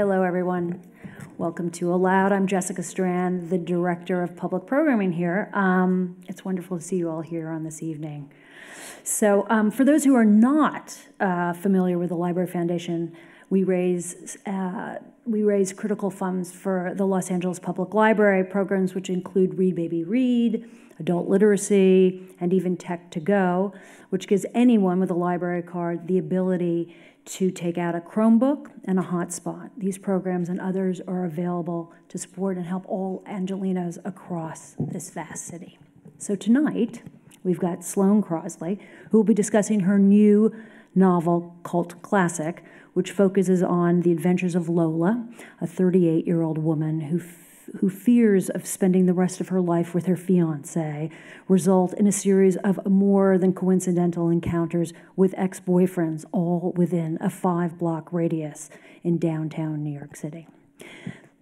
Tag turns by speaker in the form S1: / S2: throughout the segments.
S1: Hello, everyone. Welcome to Aloud. I'm Jessica Strand, the Director of Public Programming here. Um, it's wonderful to see you all here on this evening. So, um, for those who are not uh, familiar with the Library Foundation, we raise uh, we raise critical funds for the Los Angeles Public Library programs, which include Read Baby Read, adult literacy, and even Tech to Go, which gives anyone with a library card the ability to take out a Chromebook and a hotspot. These programs and others are available to support and help all Angelenos across this vast city. So tonight, we've got Sloane Crosley, who will be discussing her new novel, Cult Classic, which focuses on the adventures of Lola, a 38 year old woman who who fears of spending the rest of her life with her fiance result in a series of more than coincidental encounters with ex boyfriends, all within a five block radius in downtown New York City.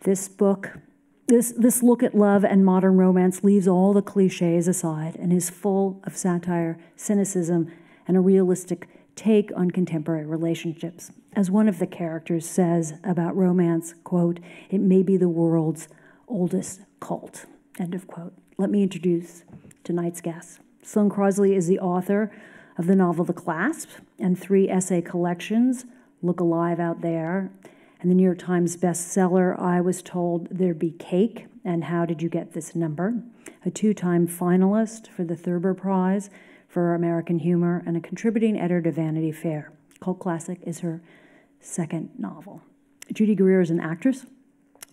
S1: This book, this, this look at love and modern romance leaves all the cliches aside and is full of satire, cynicism, and a realistic take on contemporary relationships. As one of the characters says about romance, quote, it may be the world's oldest cult. End of quote. Let me introduce tonight's guest. Sloane Crosley is the author of the novel The Clasp and three essay collections, Look Alive Out There, and the New York Times bestseller, I Was Told There'd Be Cake, and How Did You Get This Number? A two time finalist for the Thurber Prize for American Humor and a contributing editor to Vanity Fair. Cult Classic is her second novel. Judy Greer is an actress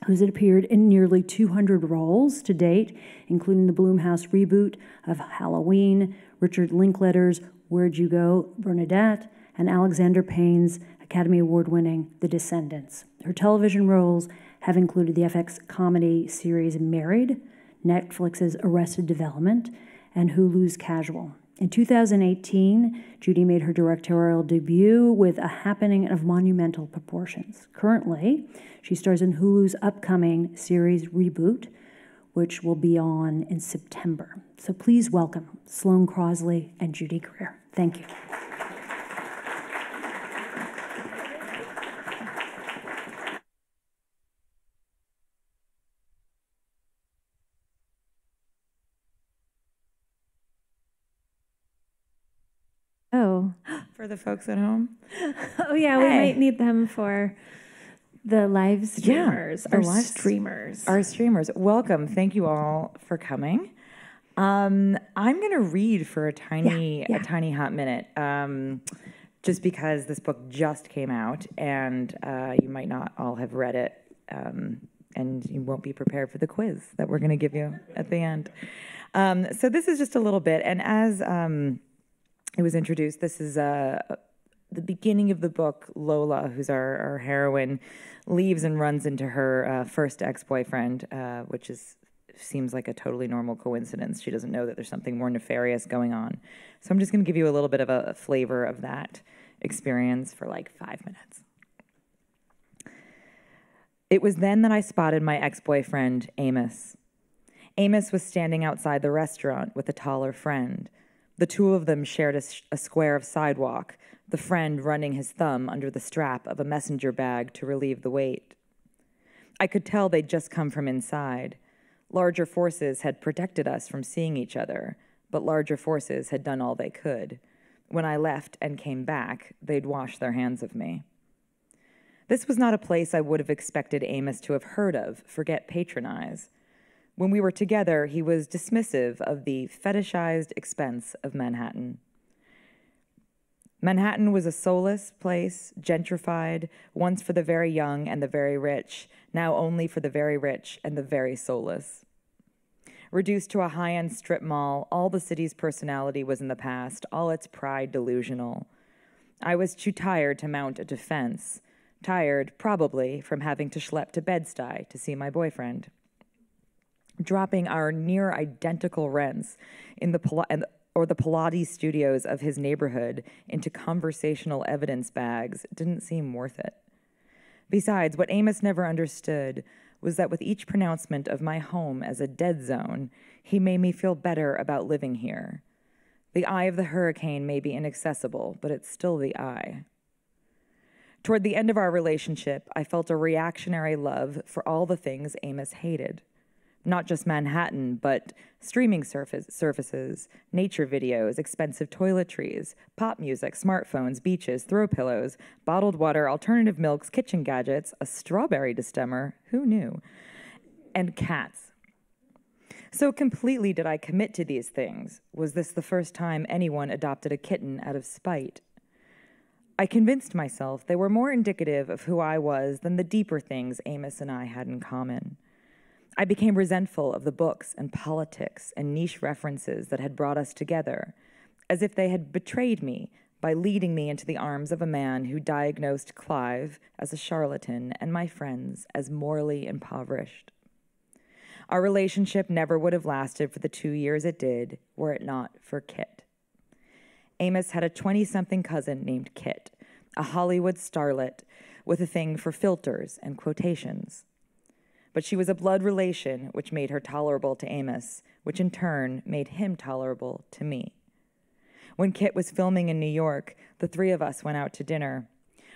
S1: who's appeared in nearly 200 roles to date, including the Blumhouse reboot of Halloween, Richard Linklater's Where'd You Go, Bernadette, and Alexander Payne's Academy Award winning The Descendants. Her television roles have included the FX comedy series Married, Netflix's Arrested Development, and Hulu's Casual. In 2018, Judy made her directorial debut with A Happening of Monumental Proportions. Currently, she stars in Hulu's upcoming series Reboot, which will be on in September. So please welcome Sloane Crosley and Judy Greer. Thank you.
S2: Oh,
S3: for the folks at home.
S2: oh yeah, we might need them for the live streamers,
S3: the
S2: our
S3: live-
S2: streamers.
S3: Our streamers, welcome. Thank you all for coming. Um, I'm going to read for a tiny,
S2: Yeah, yeah.
S3: a tiny hot minute, um, just because this book just came out, and uh, you might not all have read it, um, and you won't be prepared for the quiz that we're going to give you at the end. Um, so this is just a little bit, and as um, it was introduced, this is uh, the beginning of the book. Lola, who's our, our heroine, leaves and runs into her uh, first ex-boyfriend, uh, which is seems like a totally normal coincidence. She doesn't know that there's something more nefarious going on. So I'm just going to give you a little bit of a, flavor of that experience for like five minutes. It was then that I spotted my ex-boyfriend, Amos. Amos was standing outside the restaurant with a taller friend. The two of them shared a square of sidewalk, the friend running his thumb under the strap of a messenger bag to relieve the weight. I could tell they'd just come from inside. Larger forces had protected us from seeing each other, but larger forces had done all they could. When I left and came back, they'd washed their hands of me. This was not a place I would have expected Amos to have heard of, forget patronize. When we were together, he was dismissive of the fetishized expense of Manhattan. Manhattan was a soulless place, gentrified, once for the very young and the very rich, now only for the very rich and the very soulless. Reduced to a high end strip mall, all the city's personality was in the past, all its pride delusional. I was too tired to mount a defense, tired, probably, from having to schlep to Bed-Stuy to see my boyfriend dropping our near identical rents in the and- or the Pilates studios of his neighborhood into conversational evidence bags didn't seem worth it. Besides, what Amos never understood was that with each pronouncement of my home as a dead zone, he made me feel better about living here. The eye of the hurricane may be inaccessible, but it's still the eye. Toward the end of our relationship, I felt a reactionary love for all the things Amos hated. Not just Manhattan, but streaming surface, surfaces, nature videos, expensive toiletries, pop music, smartphones, beaches, throw pillows, bottled water, alternative milks, kitchen gadgets, a strawberry destemmer, who knew, and cats. So completely did I commit to these things. Was this the first time anyone adopted a kitten out of spite? I convinced myself they were more indicative of who I was than the deeper things Amos and I had in common. I became resentful of the books and politics and niche references that had brought us together, as if they had betrayed me by leading me into the arms of a man who diagnosed Clive as a charlatan and my friends as morally impoverished. Our relationship never would have lasted for the two years it did were it not for Kit. Amos had a 20 something cousin named Kit, a Hollywood starlet with a thing for filters and quotations. But she was a blood relation, which made her tolerable to Amos, which in turn made him tolerable to me. When Kit was filming in New York, the three of us went out to dinner.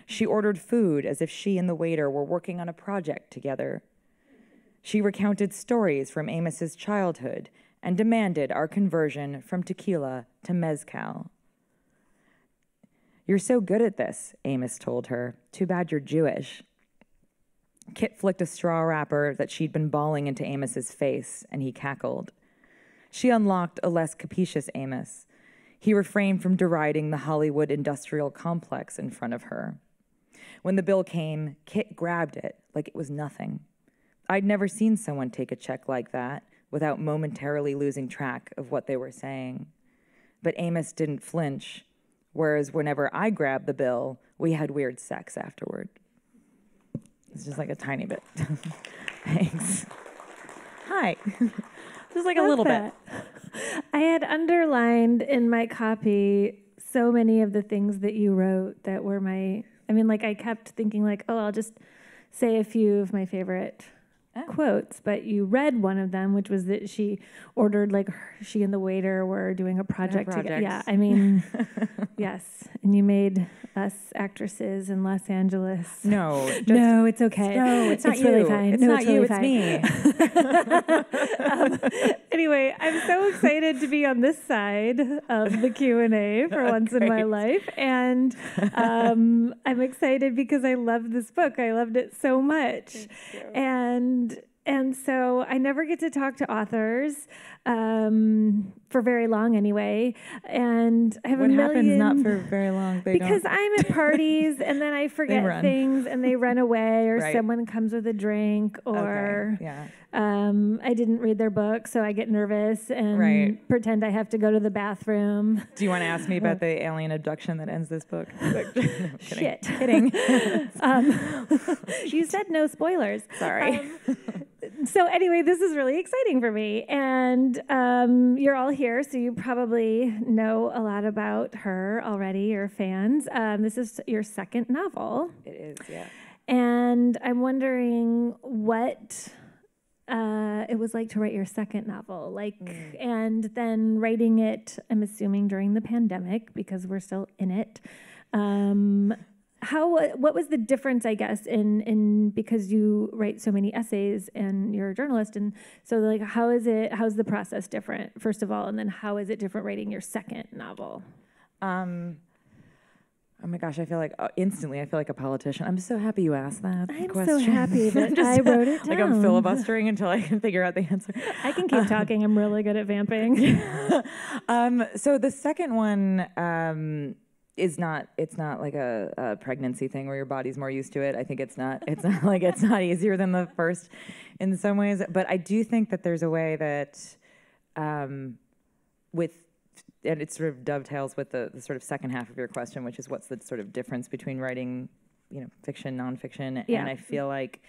S3: She ordered food as if she and the waiter were working on a project together. She recounted stories from Amos's childhood and demanded our conversion from tequila to mezcal. You're so good at this, Amos told her. Too bad you're Jewish. Kit flicked a straw wrapper that she'd been bawling into Amos's face, and he cackled. She unlocked a less capacious Amos. He refrained from deriding the Hollywood industrial complex in front of her. When the bill came, Kit grabbed it like it was nothing. I'd never seen someone take a check like that without momentarily losing track of what they were saying. But Amos didn't flinch. Whereas whenever I grabbed the bill, we had weird sex afterward. It's just like a tiny bit. Thanks. Hi. just like a little
S2: that. bit. I had underlined in my copy so many of the things that you wrote that were my I mean like I kept thinking like, oh, I'll just say a few of my favorite oh. quotes, but you read one of them, which was that she ordered like her, she and the waiter were doing a project together. Yeah, I mean, yes, and you made us actresses in Los Angeles.
S3: No,
S2: no, it's okay.
S3: No, it's,
S2: it's
S3: not really
S2: you.
S3: fine.
S2: It's
S3: no,
S2: not
S3: it's
S2: you.
S3: Really
S2: it's me. um, anyway, I'm so excited to be on this side of the Q and A for once in my life, and um, I'm excited because I love this book. I loved it so much, and and so I never get to talk to authors um, for very long, anyway. And I have
S3: what
S2: a
S3: happens not for very long? They
S2: because
S3: don't.
S2: I'm at parties and then I forget things and they run away, or right. someone comes with a drink, or
S3: okay. yeah.
S2: Um, I didn't read their book, so I get nervous and right. pretend I have to go to the bathroom.
S3: Do you want to ask me about the alien abduction that ends this book? no,
S2: kidding. Shit.
S3: kidding.
S2: um, you said no spoilers.
S3: Sorry.
S2: So anyway, this is really exciting for me, and um, you're all here, so you probably know a lot about her already. You're fans. Um, this is your second novel.
S3: It is, yeah.
S2: And I'm wondering what uh, it was like to write your second novel, like, mm. and then writing it. I'm assuming during the pandemic because we're still in it. Um, how what was the difference i guess in in because you write so many essays and you're a journalist and so like how is it how's the process different first of all and then how is it different writing your second novel um
S3: Oh my gosh, I feel like uh, instantly I feel like a politician. I'm so happy you asked that. Question.
S2: I'm
S3: question.
S2: so happy that just, I wrote it down.
S3: Like I'm filibustering until I can figure out the answer.
S2: I can keep talking. I'm really good at vamping.
S3: um, so the second one um, is not. It's not like a, a, pregnancy thing where your body's more used to it. I think it's not. It's not like it's not easier than the first, in some ways. But I do think that there's a way that, um, with and it sort of dovetails with the, the sort of second half of your question, which is what's the sort of difference between writing, you know, fiction, nonfiction,
S2: yeah.
S3: and I feel like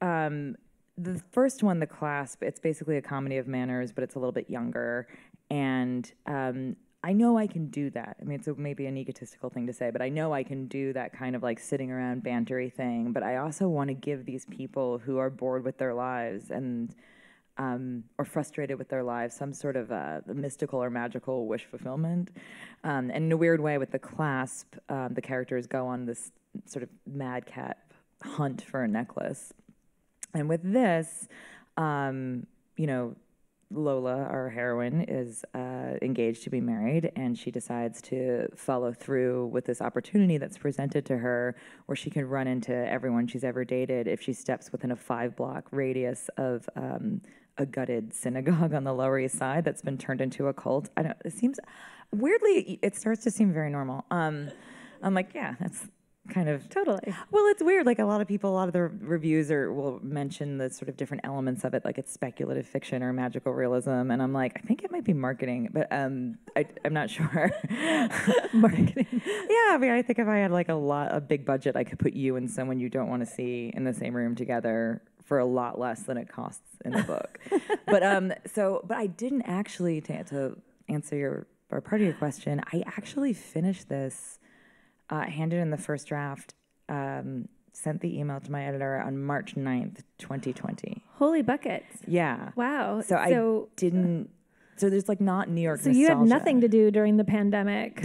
S3: um, the first one, The Clasp, it's basically a comedy of manners, but it's a little bit younger, and um, I know I can do that. I mean, it's a, maybe an egotistical thing to say, but I know I can do that kind of like sitting around bantery thing. But I also want to give these people who are bored with their lives and um, or frustrated with their lives some sort of uh, mystical or magical wish fulfillment. Um, and in a weird way, with the clasp, um, the characters go on this sort of madcap hunt for a necklace. And with this, um, you know, Lola, our heroine, is uh, engaged to be married, and she decides to follow through with this opportunity that's presented to her where she can run into everyone she's ever dated if she steps within a five block radius of um, a gutted synagogue on the Lower East Side that's been turned into a cult. I don't, it seems weirdly, it starts to seem very normal. Um, I'm like, yeah, that's kind of
S2: Totally.
S3: well, it's weird. Like a lot of people, a lot of the reviews are will mention the sort of different elements of it, like it's speculative fiction or magical realism, and I'm like, I think it might be marketing, but um, I, I'm not sure. marketing. yeah, I mean, I think if I had like a lot, a big budget, I could put you and someone you don't want to see in the same room together for a lot less than it costs in the book. but um, so, but I didn't actually to, to answer your or part of your question. I actually finished this uh, handed in the first draft, um, sent the email to my editor on March 9th, 2020.
S2: Holy buckets.
S3: Yeah.
S2: Wow.
S3: So, I didn't. So there's like not New York.
S2: So you had nothing to do during the pandemic.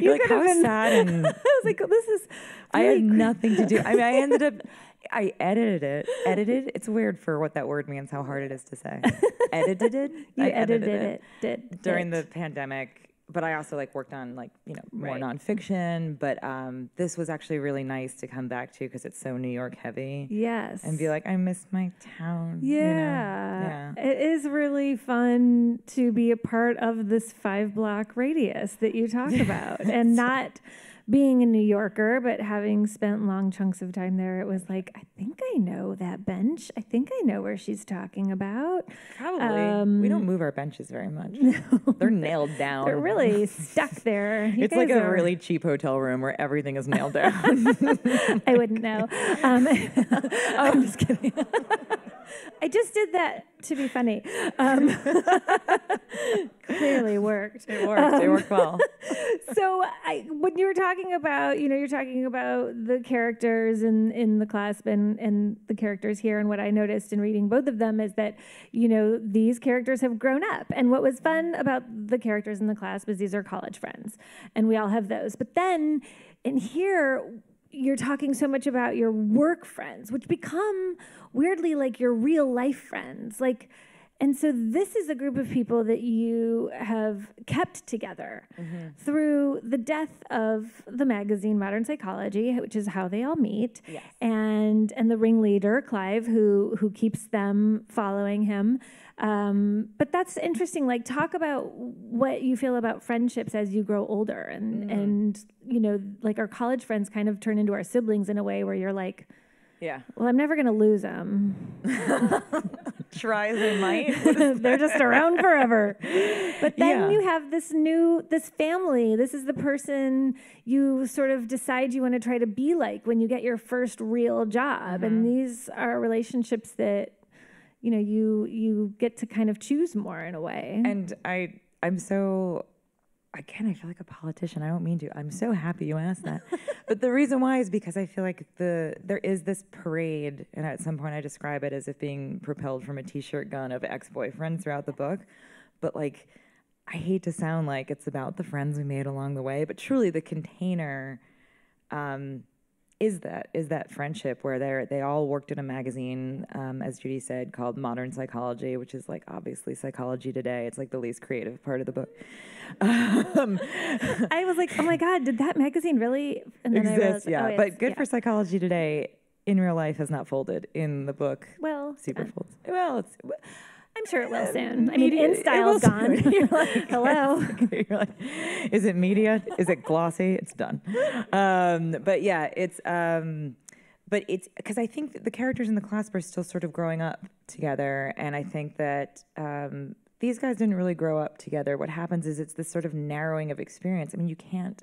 S3: You're like how sad and
S2: I was like, this is.
S3: I had
S2: really
S3: nothing to do. I mean, I ended up. I edited it. Edited. It's weird for what that word means. How hard it is to say. edited it.
S2: You
S3: I
S2: edited it. Did
S3: during
S2: it.
S3: the pandemic but i also like worked on like you know more
S2: Right.
S3: nonfiction but um, this was actually really nice to come back to because it's so new york heavy
S2: Yes.
S3: and be like i miss my town you know?
S2: Yeah.
S3: yeah
S2: It is really fun to be a part of this five block radius that you talk about and not being a New Yorker, but having spent long chunks of time there, it was like, I think I know that bench. I think I know where she's talking about.
S3: probably we don't move our benches very much No, they're nailed down
S2: They're really stuck there. You
S3: it's like a
S2: are-
S3: really cheap hotel room where everything is nailed down
S2: I wouldn't know. Um, I'm just kidding. I just did that to be funny. Um, clearly worked.
S3: it worked it worked well
S2: So I, when you were talking about, you know, you're talking about the characters in, in the clasp and, and the characters here. And what I noticed in reading both of them is that, you know, these characters have grown up. And what was fun about the characters in the clasp is these are college friends. And we all have those. But then in here, you're talking so much about your work friends, which become weirdly like your real life friends. Like, and so this is a group of people that you have kept together through the death of the magazine Modern Psychology, which is how they all meet,
S3: Yes.
S2: and and the ringleader Clive, who who keeps them following him. Um, but that's interesting. Like, talk about what you feel about friendships as you grow older, and and you know, like our college friends kind of turn into our siblings in a way where you're like,
S3: yeah
S2: well, I'm never gonna lose them.
S3: try as i might
S2: They're just around forever. But then
S3: Yeah.
S2: you have this new this family. This is the person you sort of decide you want to try to be like when you get your first real job. And
S3: Mm-hmm.
S2: these are relationships that you know you you get to kind of choose more in a way.
S3: and I I'm so again I feel like a politician. I don't mean to. I'm so happy you asked that. but the reason why is because I feel like the there is this parade, and at some point I describe it as if being propelled from a t-shirt gun of ex-boyfriends throughout the book. But like I hate to sound like it's about the friends we made along the way, but truly the container um, is that is that friendship where they they all worked in a magazine, um, as Judy said, called Modern Psychology, which is like obviously psychology today. It's like the least creative part of the book. Um,
S2: I was like, oh my god, did that magazine really? And I realized,
S3: yeah,
S2: oh,
S3: but good
S2: yeah.
S3: for psychology today. In real life, has not folded. In the book,
S2: Well,
S3: super
S2: uh,
S3: folds. Well, it's
S2: I'm sure it will soon. I mean,
S3: media-
S2: in
S3: it
S2: style's gone. You're like, hello.
S3: You're like, is it media? Is it glossy? It's done. Um, but yeah, it's. Um, but it's because I think that the characters in the class are still sort of growing up together, and I think that um, these guys didn't really grow up together. What happens is it's this sort of narrowing of experience. I mean, you can't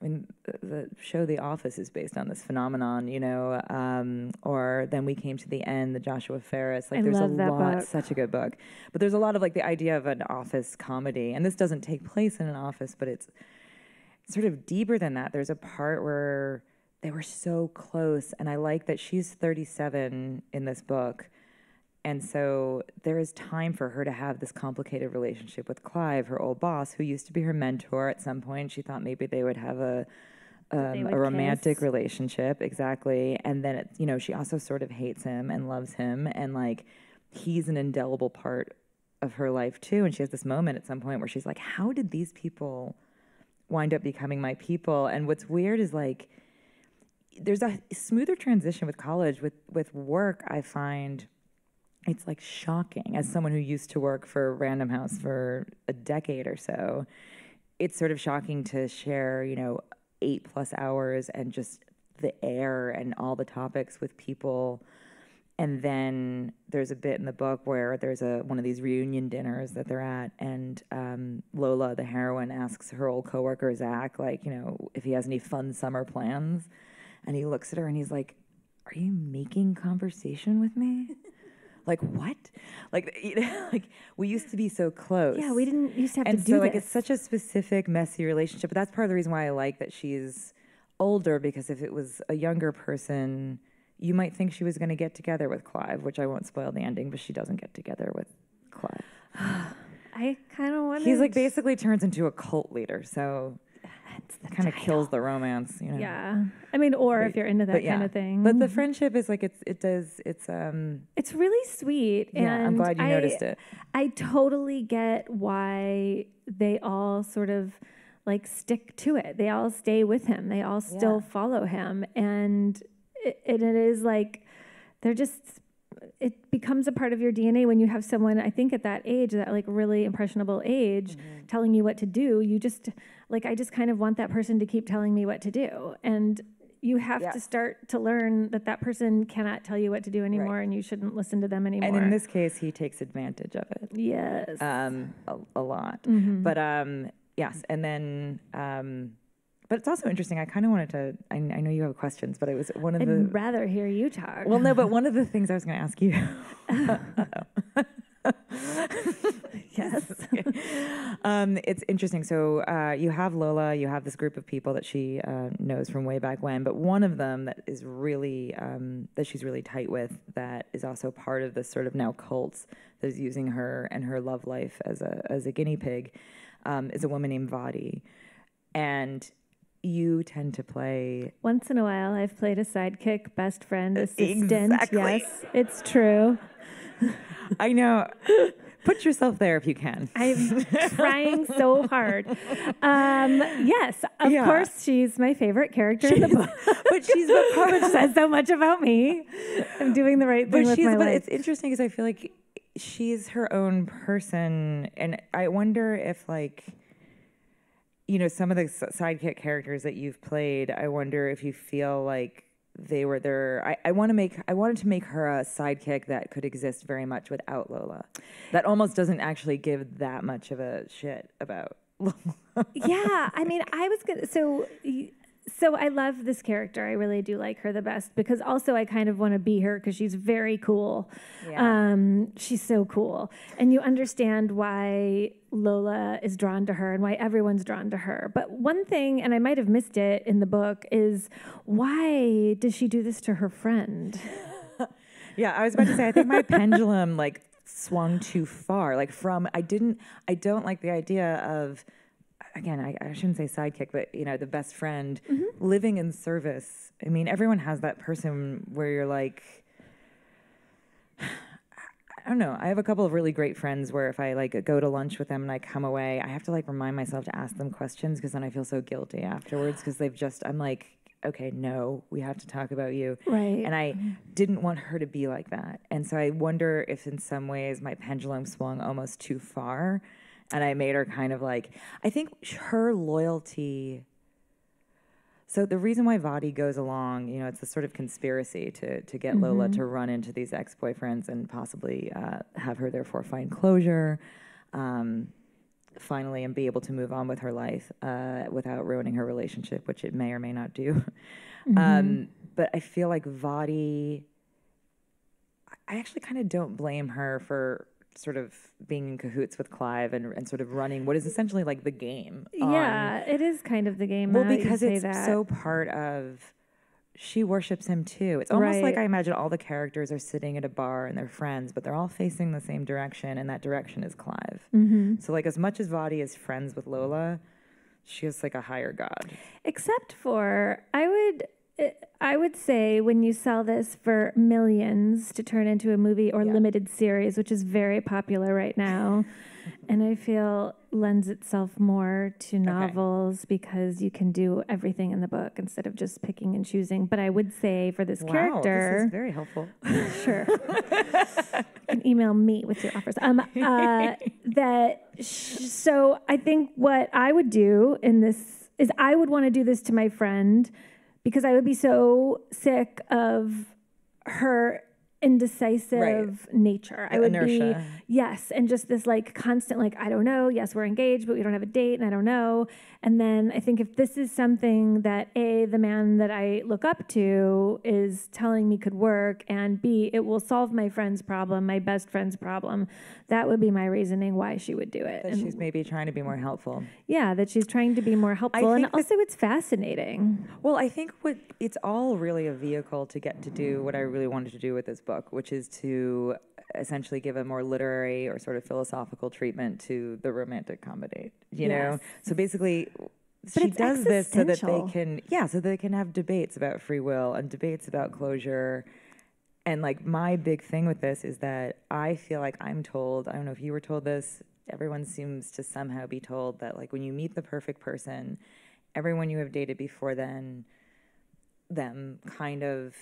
S3: I mean, the, show The Office is based on this phenomenon, you know, um, or then we came to the end, the Joshua Ferris. Like,
S2: I
S3: there's a lot,
S2: book.
S3: such a good book. But there's a lot of like the idea of an office comedy, and this doesn't take place in an office, but it's sort of deeper than that. There's a part where they were so close, and I like that she's 37 in this book. And so there is time for her to have this complicated relationship with Clive, her old boss, who used to be her mentor. At some point, she thought maybe they would have a um, a romantic
S2: kiss.
S3: relationship, exactly. And then, it, you know, she also sort of hates him and loves him, and like he's an indelible part of her life too. And she has this moment at some point where she's like, "How did these people wind up becoming my people?" And what's weird is like there's a smoother transition with college with with work i find it's like shocking. As someone who used to work for random house for a decade or so it's sort of shocking to share you know eight plus hours and just the air and all the topics with people. And then there's a bit in the book where there's a one of these reunion dinners that they're at, and um, Lola, the heroine, asks her old coworker Zach, like, you know, if he has any fun summer plans, and he looks at her and he's like, "Are you making conversation with me?" like what? Like, you know, like we used to be so close.
S2: Yeah, we didn't used to have to do that.
S3: and
S2: to
S3: so
S2: do
S3: like
S2: this.
S3: it's such a specific, messy relationship. But that's part of the reason why I like that she's older because if it was a younger person, you might think she was going to get together with Clive, which I won't spoil the ending, but she doesn't get together with Clive.
S2: I kind of wonder.
S3: He's like basically turns into a cult leader, so
S2: That's the
S3: kind of kills the romance, you know.
S2: Yeah, I mean, or if you're into that
S3: But
S2: kind of thing.
S3: But the friendship is like it's it does it's um
S2: it's really sweet.
S3: yeah,
S2: and
S3: I'm glad you
S2: I-
S3: noticed it.
S2: I totally get why they all sort of like stick to it. They all stay with him. They all still follow him, and it, it is like they're just. It becomes a part of your DNA when you have someone. I think at that age, that like really impressionable age,
S3: Mm-hmm.
S2: telling you what to do. You just like I just kind of want that person to keep telling me what to do, and you have
S3: Yeah.
S2: to start to learn that that person cannot tell you what to do anymore, and you shouldn't listen to them anymore.
S3: And in this case, he takes advantage of it.
S2: yes,
S3: um, a, a lot.
S2: Mm-hmm.
S3: But um, yes, and then, um, but it's also interesting. I kind of wanted to. I, I know you have questions, but it was one of the I'd
S2: rather hear you talk.
S3: Well, no, but one of the things I was going to ask you.
S2: yes.
S3: um, it's interesting. So uh, you have Lola, you have this group of people that she uh, knows from way back when, but one of them that is really um, that she's really tight with, that is also part of this sort of now cult that is using her and her love life as a as a guinea pig, um, is a woman named Vadi, and you tend to play
S2: Once in a while, I've played a sidekick, best friend, assistant.
S3: Exactly.
S2: Yes, it's true.
S3: I know. Put yourself there if you can.
S2: I'm trying so hard. Um, yes, of
S3: Yeah.
S2: course, she's my favorite character in the book,
S3: but she's but part
S2: which says so much about me. I'm doing the right thing
S3: but
S2: with
S3: she's
S2: my
S3: but
S2: life.
S3: it's interesting because I feel like she's her own person, and I wonder if like you know some of the sidekick characters that you've played. I wonder if you feel like they were there. I, I want to make I wanted to make her a sidekick that could exist very much without Lola. That almost doesn't actually give that much of a shit about. Lola.
S2: yeah, I mean, I was gonna. So, so I love this character. I really do like her the best because also I kind of want to be her because she's very cool.
S3: Yeah.
S2: Um, she's so cool, and you understand why Lola is drawn to her and why everyone's drawn to her. But one thing, and I might have missed it in the book, is why does she do this to her friend?
S3: Yeah, I was about to say I think my pendulum like swung too far. Like from I didn't I don't like the idea of again, I, I shouldn't say sidekick, but you know, the best friend mm-hmm. living in service. I mean, everyone has that person where you're like I don't know. I have a couple of really great friends where if I like go to lunch with them and I come away, I have to like remind myself to ask them questions because then I feel so guilty afterwards because they've just I'm like, okay, no, we have to talk about you.
S2: Right.
S3: And I didn't want her to be like that. And so I wonder if in some ways my pendulum swung almost too far and I made her kind of like I think her loyalty so the reason why Vadi goes along, you know, it's a sort of conspiracy to to get Lola to run into these ex-boyfriends and possibly uh, have her therefore find closure. Um, finally and be able to move on with her life uh, without ruining her relationship, which it may or may not do. Um, but I feel like Vadi, I actually kind of don't blame her for sort of being in cahoots with Clive and, and sort of running what is essentially like the game. on-
S2: yeah, it is kind of the game.
S3: well,
S2: now that you
S3: because it's
S2: that.
S3: so part of. She worships him too. It's almost like I imagine all the characters are sitting at a bar and they're friends, but they're all facing the same direction, and that direction is Clive.
S2: Mm-hmm.
S3: So, like, as much as Vadi is friends with Lola, she is like a higher god.
S2: Except for, I would, I would say when you sell this for millions to turn into a movie or
S3: Yeah.
S2: limited series, which is very popular right now, and I feel lends itself more to novels because you can do everything in the book instead of just picking and choosing. But I would say for this
S3: Wow,
S2: character,
S3: this is very helpful.
S2: Sure. you can email me with your offers. Um, uh, that sh- so I think what I would do in this is I would want to do this to my friend because I would be so sick of her indecisive nature. I would
S3: inertia.
S2: be yes, and just this like constant like I don't know. Yes, we're engaged, but we don't have a date, and I don't know. And then I think if this is something that a the man that I look up to is telling me could work, and b it will solve my friend's problem, my best friend's problem, that would be my reasoning why she would do it.
S3: That
S2: And
S3: she's maybe trying to be more helpful.
S2: yeah, that she's trying to be more helpful, and
S3: that-
S2: also it's fascinating.
S3: Well, I think what it's all really a vehicle to get to do what I really wanted to do with this book, which is to essentially give a more literary or sort of philosophical treatment to the romantic comedy. You know, so basically. she does this so that they can, yeah, so they can have debates about free will and debates about closure. And like my big thing with this is that I feel like I'm told, I don't know if you were told this, everyone seems to somehow be told that like when you meet the perfect person, everyone you have dated before then, them kind of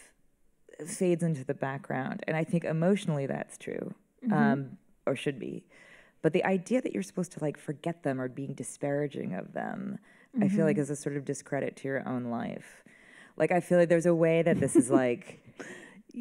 S3: fades into the background. And I think emotionally that's true, um, or should be. But the idea that you're supposed to like forget them or being disparaging of them, I feel like is a sort of discredit to your own life. Like I feel like there's a way that this is like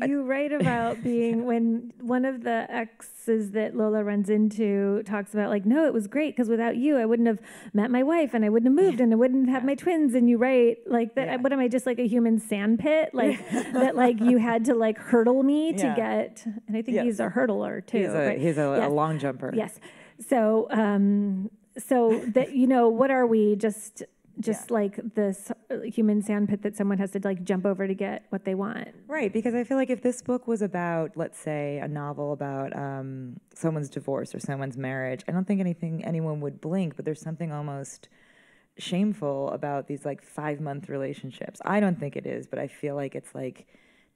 S2: You write about being when one of the exes that Lola runs into talks about like, no, it was great because without you, I wouldn't have met my wife and I wouldn't have moved and I wouldn't have my twins. And you write like that.
S3: Yeah.
S2: What am I just like a human sandpit? Like that, like you had to like hurdle me to get. And I think
S3: Yes.
S2: he's a hurdler too.
S3: he's a
S2: right?
S3: he's a,
S2: Yes.
S3: a long jumper.
S2: Yes. So, um, so that you know, what are we? Just, just like this human sandpit that someone has to like jump over to get what they want.
S3: Right, because I feel like if this book was about, let's say, a novel about um, someone's divorce or someone's marriage, I don't think anything anyone would blink. But there's something almost shameful about these like five month relationships. I don't think it is, but I feel like it's like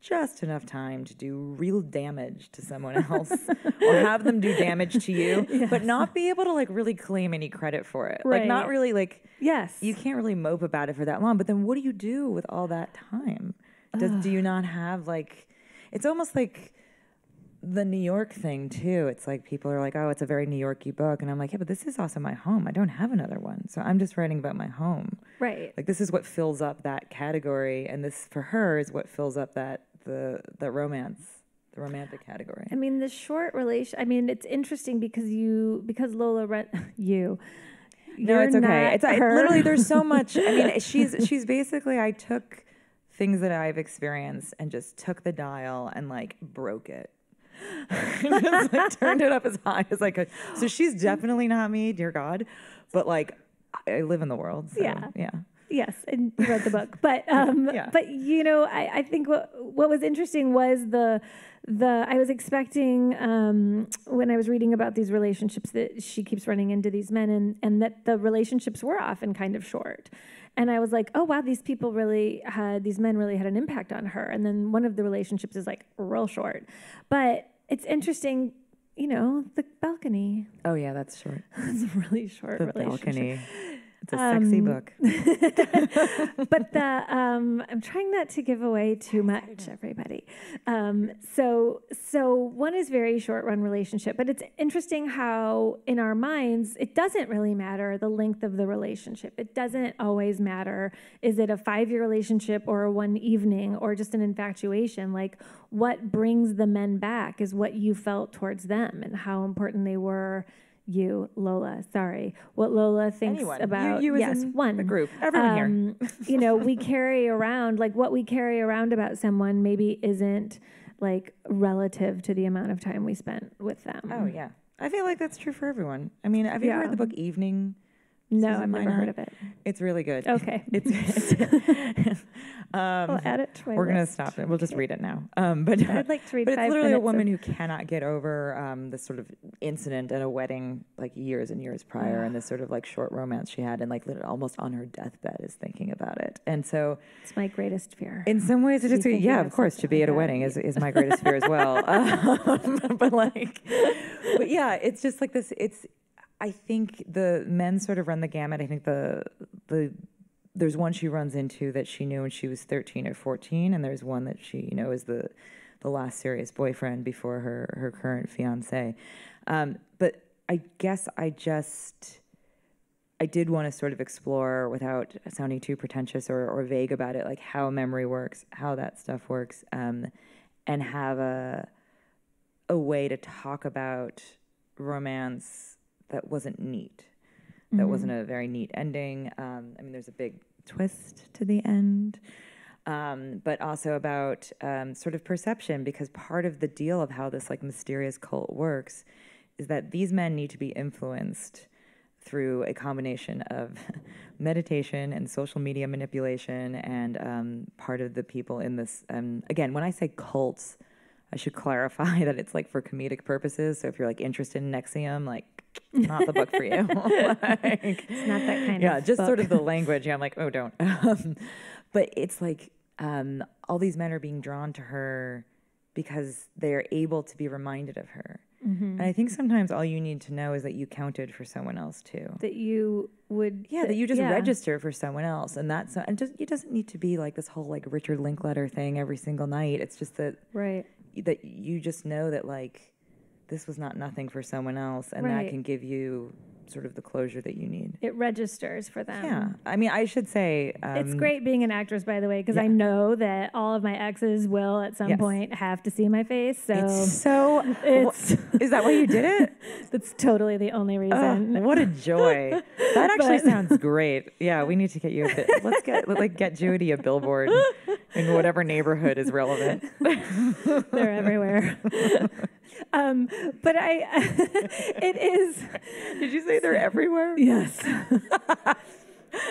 S3: just enough time to do real damage to someone else or have them do damage to you, but not be able to like really claim any credit for it. Right. Like not really like
S2: Yes.
S3: you can't really mope about it for that long. But then what do you do with all that time? Does, do you not have like, it's almost like the New York thing too. It's like people are like, oh, it's a very New Yorky book. And I'm like, yeah, but this is also my home. I don't have another one. So I'm just writing about my home.
S2: right.
S3: Like this is what fills up that category. And this for her is what fills up that, the, the romance, the romantic category.
S2: I mean, the short relation. I mean, it's interesting because you because Lola rent you.
S3: No, it's okay. It's I, literally there's so much. I mean, she's she's basically I took things that I've experienced and just took the dial and like broke it. just like turned it up as high as I could. So she's definitely not me, dear God. But like I live in the world. So,
S2: Yeah.
S3: Yeah.
S2: Yes, and you read the book, but um,
S3: Yeah.
S2: but you know, I, I think what what was interesting was the the I was expecting um, when I was reading about these relationships that she keeps running into these men and and that the relationships were often kind of short. And I was like, oh wow, these people really had these men really had an impact on her. And then one of the relationships is like real short, but it's interesting, you know, the balcony.
S3: Oh yeah, that's short.
S2: It's a really short
S3: The
S2: relationship.
S3: balcony. It's a sexy
S2: Um,
S3: book.
S2: but the um, I'm trying not to give away too much, everybody. Um, so so one is very short run relationship, but it's interesting how in our minds it doesn't really matter the length of the relationship. It doesn't always matter. Is it a five year relationship or a one evening or just an infatuation? Like what brings the men back is what you felt towards them and how important they were you, Lola, sorry, what Lola thinks
S3: Anyone.
S2: About
S3: you as
S2: yes, one
S3: the group. Everyone here.
S2: um, you know, we carry around like what we carry around about someone maybe isn't like relative to the amount of time we spent with them.
S3: Oh yeah, I feel like that's true for everyone. I mean, have you ever
S2: Yeah.
S3: read the book Evening?
S2: No, I've never heard of it.
S3: It's really good.
S2: Okay.
S3: It's, it's
S2: I'll
S3: um,
S2: add it to my
S3: we're gonna
S2: list.
S3: stop it. We'll just read it now. Um, but
S2: I'd like to read
S3: but it's
S2: five
S3: literally a
S2: minutes
S3: woman
S2: of-
S3: who cannot get over um, this sort of incident at a wedding, like years and years prior, and this sort of like short romance she had, and like literally almost on her deathbed is thinking about it. And so,
S2: It's my greatest fear.
S3: in some ways, it
S2: Be thinking
S3: yeah,
S2: of
S3: course, to
S2: something
S3: be
S2: like
S3: at a
S2: that.
S3: wedding is is my greatest fear as well. Um, but like, but yeah, it's just like this. It's I think the men sort of run the gamut. I think the the there's one she runs into that she knew when she was 13 or 14, and there's one that she you know is the the last serious boyfriend before her her current fiance. Um, but I guess I just I did want to sort of explore without sounding too pretentious or, or vague about it, like how memory works, how that stuff works, um, and have a a way to talk about romance that wasn't neat, that wasn't a very neat ending. Um, I mean, there's a big twist to the end, um, but also about um, sort of perception, because part of the deal of how this like mysterious cult works is that these men need to be influenced through a combination of meditation and social media manipulation and um, part of the people in this um, again when i say cults i should clarify that it's like for comedic purposes. So if you're like interested in NXIVM like not the book for you. Like,
S2: It's not that kind
S3: yeah
S2: of
S3: just sort of the language. Yeah i'm like oh don't. Um, but it's like um, all these men are being drawn to her because they're able to be reminded of her.
S2: Mm-hmm.
S3: and i think sometimes all you need to know is that you counted for someone else too.
S2: That you would
S3: yeah, that you just
S2: yeah.
S3: register for someone else, and that's and just it doesn't need to be like this whole like Richard Linklater thing every single night. It's just that
S2: right.
S3: that you just know that like this was not nothing for someone else, and
S2: Right.
S3: that can give you sort of the closure that you need.
S2: it registers for them
S3: Yeah, I mean, I should say um,
S2: It's great being an actress, by the way, because I know that all of my exes will at some
S3: Yes.
S2: point have to see my face. So
S3: It's so.
S2: it's
S3: is that why you did it?
S2: that's totally the only
S3: Oh,
S2: reason.
S3: what a joy! That actually
S2: But-
S3: sounds great. Yeah, we need to get you a bit. Let's get like get Judy a billboard in whatever neighborhood is relevant.
S2: They're everywhere. Um, but I, it is
S3: Did you say they're everywhere?
S2: yes.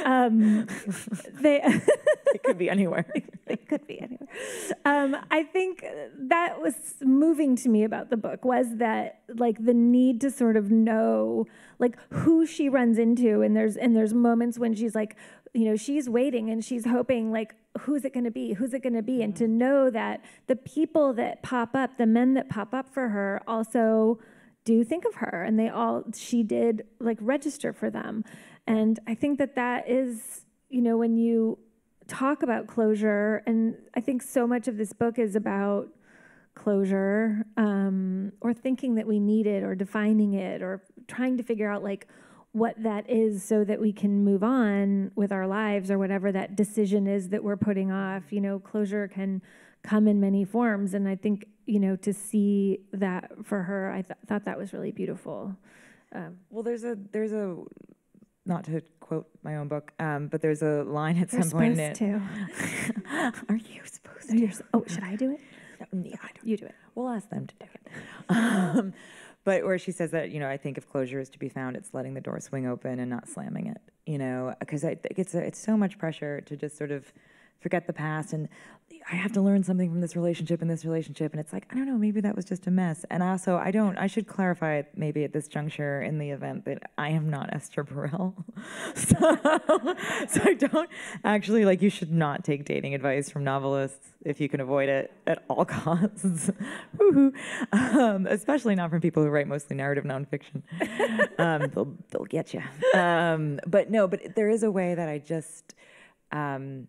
S2: um, they.
S3: It could be anywhere.
S2: it could be anywhere. Um, I think that was moving to me about the book was that like the need to sort of know like who she runs into, and there's and there's moments when she's like, you know, she's waiting and she's hoping like, who's it going to be? Who's it going to be? And to know that the people that pop up, the men that pop up for her, also do think of her, and they all she did like register for them, and I think that that is you know when you talk about closure and i think so much of this book is about closure um, or thinking that we need it or defining it or trying to figure out like what that is so that we can move on with our lives or whatever that decision is that we're putting off you know closure can come in many forms and i think you know to see that for her i th- thought that was really beautiful um,
S3: Well, there's a there's a not to quote my own book, um, but there's a line at some point in it.
S2: to
S3: Are you supposed to?
S2: You're oh should i do it
S3: Yeah, I don't.
S2: you do it
S3: We'll ask them to do it. Um, but where she says that, you know, I think if closure is to be found, it's letting the door swing open and not slamming it. You know, because I think it's a, it's so much pressure to just sort of forget the past and I have to learn something from this relationship and this relationship. And it's like, I don't know, maybe that was just a mess. And also, I don't, I should clarify maybe at this juncture in the event that I am not Esther Perel. so, so I don't actually, like, you should not take dating advice from novelists if you can avoid it at all costs. Um, especially not from people who write mostly narrative nonfiction. um, they'll, they'll get you. Um, but no, but there is a way that I just, um,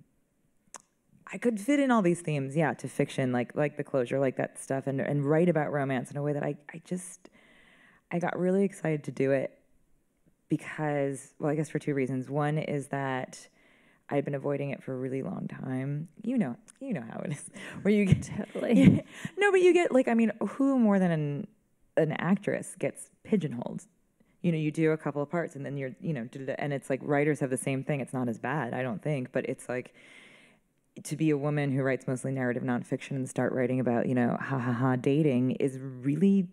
S3: I could fit in all these themes, yeah, to fiction, like like the closure, like that stuff, and and write about romance in a way that I I just I got really excited to do it because well, I guess for two reasons. One is that I'd been avoiding it for a really long time. You know, you know how it is, where you get
S2: Totally.
S3: no, but you get like I mean, who more than an an actress gets pigeonholed? you know, you do a couple of parts and then you're, you know, and it's like writers have the same thing. It's not as bad, I don't think, but it's like to be a woman who writes mostly narrative nonfiction and start writing about, you know, ha ha ha dating is really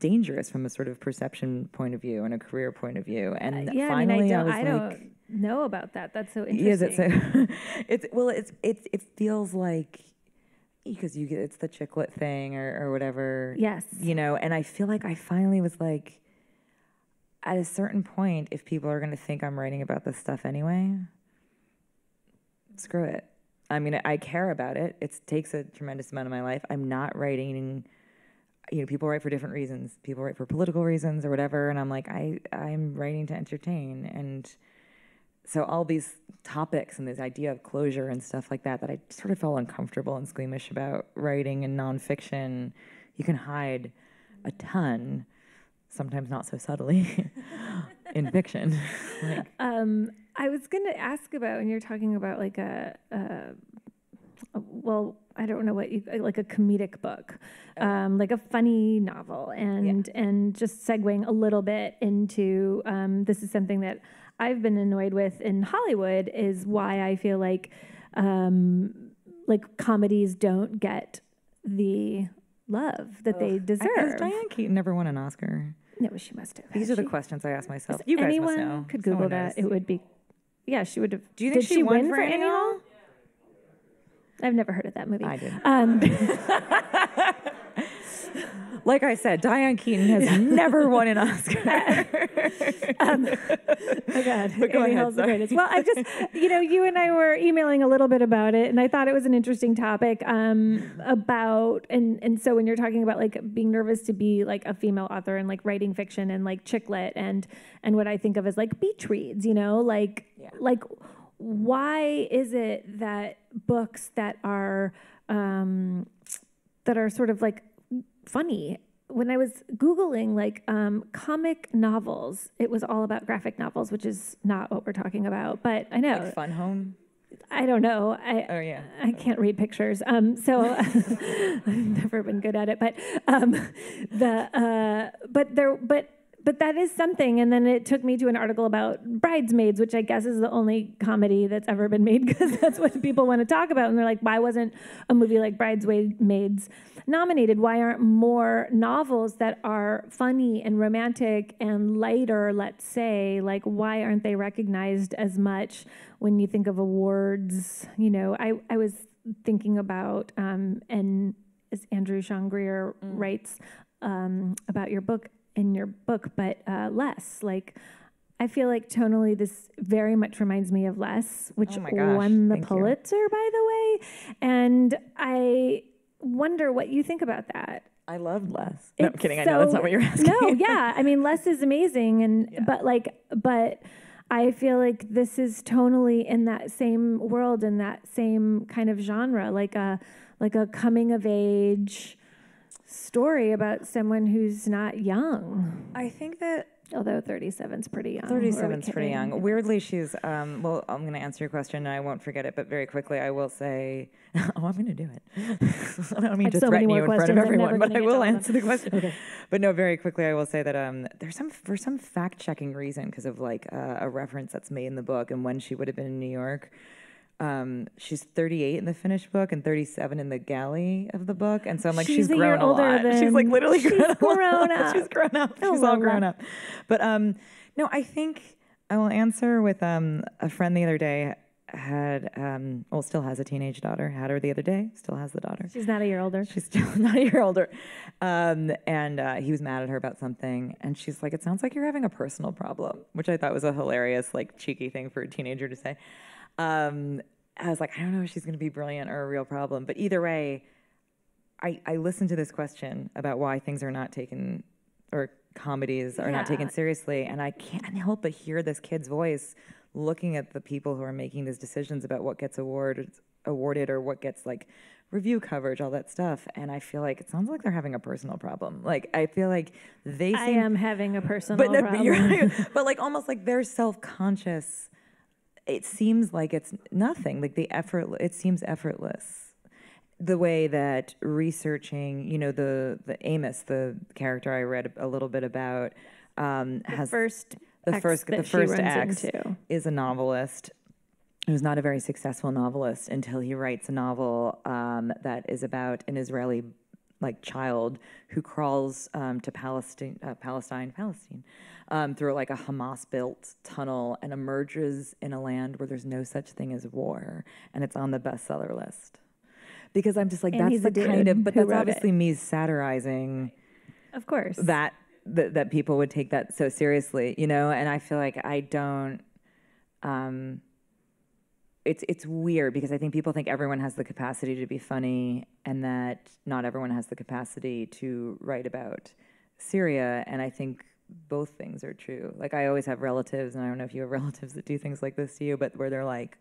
S3: dangerous from a sort of perception point of view and a career point of view. And
S2: Uh, yeah,
S3: finally,
S2: I mean, I don't,
S3: was
S2: I
S3: like,
S2: don't know about that. That's so interesting.
S3: it's a, it's well, it's it it feels like because you get it's the chick lit thing or or whatever.
S2: yes.
S3: You know, and I feel like I finally was like, at a certain point, if people are going to think I'm writing about this stuff anyway, screw it. I mean, I care about it. It takes a tremendous amount of my life. I'm not writing. You know, people write for different reasons. People write for political reasons or whatever, and I'm like, I I'm writing to entertain and so all these topics and this idea of closure and stuff like that that I sort of felt uncomfortable and squeamish about writing and nonfiction, you can hide a ton, sometimes not so subtly, in fiction. like,
S2: Um, I was going to ask about when you're talking about like a, a, a- well, I don't know what you like a comedic book, um, like a funny novel, and and just segueing a little bit into um, this is something that I've been annoyed with in Hollywood is why I feel like um, like comedies don't get the love that they deserve.
S3: Diane Keaton never won an Oscar?
S2: no, she must have.
S3: These
S2: has
S3: are the questions I ask myself. You guys
S2: anyone
S3: must know.
S2: could
S3: Someone
S2: Google that,
S3: knows.
S2: it would be. Yeah, she would have.
S3: Do you think
S2: did
S3: she
S2: she
S3: won
S2: win
S3: for Annie Hall?
S2: Hall? I've never heard of that movie.
S3: I did.
S2: Um,
S3: Like I said, Diane Keaton has never won an Oscar.
S2: oh God,
S3: But go
S2: Annie
S3: ahead,
S2: the greatest. Well, I just, you know, you and I were emailing a little bit about it, and I thought it was an interesting topic um, about, and and so when you're talking about like being nervous to be like a female author and like writing fiction and like chick lit and and what I think of as like beach reads, you know, like like why is it that books that are um, that are sort of like funny. When I was Googling like um, comic novels, it was all about graphic novels, which is not what we're talking about. But I know,
S3: Fun Home.
S2: I don't know. I,
S3: Oh yeah.
S2: I can't read pictures, um, so I've never been good at it. But um, the uh, but there but but that is something. And then it took me to an article about Bridesmaids, which I guess is the only comedy that's ever been made because that's what people want to talk about. And they're like, why wasn't a movie like Bridesmaids nominated? Why aren't more novels that are funny and romantic and lighter, let's say, like why aren't they recognized as much when you think of awards? You know, I, I was thinking about, um, and as Andrew Sean Greer writes um, about your book in your book, but uh, less like. I feel like tonally, this very much reminds me of Less, which
S3: Oh
S2: won the
S3: thank you.
S2: Pulitzer, by the way. And I wonder what you think about that.
S3: I loved Less. No, I'm kidding. I know that's not what you're asking.
S2: No, yeah. I mean, less is amazing, and but like, but I feel like this is tonally in that same world, in that same kind of genre, like a like a coming of age story about someone who's not young.
S3: I think that
S2: Although 37's pretty young.
S3: 37 is pretty young. Weirdly, she's, um, well, I'm going to answer your question and I won't forget it, but very quickly I will say, oh, I'm going to do it. I don't mean
S2: had
S3: to
S2: so
S3: threaten
S2: more
S3: you in front of everyone, but I will
S2: to all of them.
S3: answer the question. But no, very quickly I will say that um, there's some, for some fact checking reason, because of like uh, a reference that's made in the book and when she would have been in New York. Um, she's 38 in the finished book and 37 in the galley of the book, and so I'm like,
S2: She's
S3: she's,
S2: a
S3: grown a lot. she's like literally
S2: she's
S3: grown,
S2: grown
S3: lot. she's
S2: up.
S3: grown up.
S2: Oh,
S3: She's all grown up. But um, no, I think I will answer with um, a friend the other day had um, well still has a teenage daughter. Had her the other day. Still has the daughter.
S2: She's not a year older.
S3: She's still not a year older. Um, and uh, he was mad at her about something. And she's like, It sounds like you're having a personal problem, which I thought was a hilarious, like, cheeky thing for a teenager to say. Um, I was like, I don't know if she's going to be brilliant or a real problem. But either way, I, I listened to this question about why things are not taken or comedies are not taken seriously. And I can't help but hear this kid's voice looking at the people who are making these decisions about what gets awarded awarded or what gets like review coverage, all that stuff. And I feel like it sounds like they're having a personal problem. Like I feel like they
S2: I am having a personal
S3: but, but
S2: problem.
S3: but like almost like they're self-conscious. It seems like it's nothing. Like the effort it seems effortless the way that researching, you know, the the Amos, the character I read a little bit about, um,
S2: The
S3: has
S2: first
S3: the first the first
S2: into.
S3: is a novelist who's not a very successful novelist until he writes a novel um, that is about an Israeli like child who crawls um, to Palestine, uh, Palestine, Palestine, um, through like a Hamas-built tunnel and emerges in a land where there's no such thing as war, and it's on the bestseller list. Because I'm just like
S2: And
S3: that's the kind of, but that's
S2: wrote it.
S3: obviously me satirizing
S2: Of course.
S3: that, that that people would take that so seriously, you know. And I feel like I don't. Um, it's it's weird because I think people think everyone has the capacity to be funny, and that not everyone has the capacity to write about Syria. And I think both things are true. Like I always have relatives, and I don't know if you have relatives that do things like this to you, but where they're like.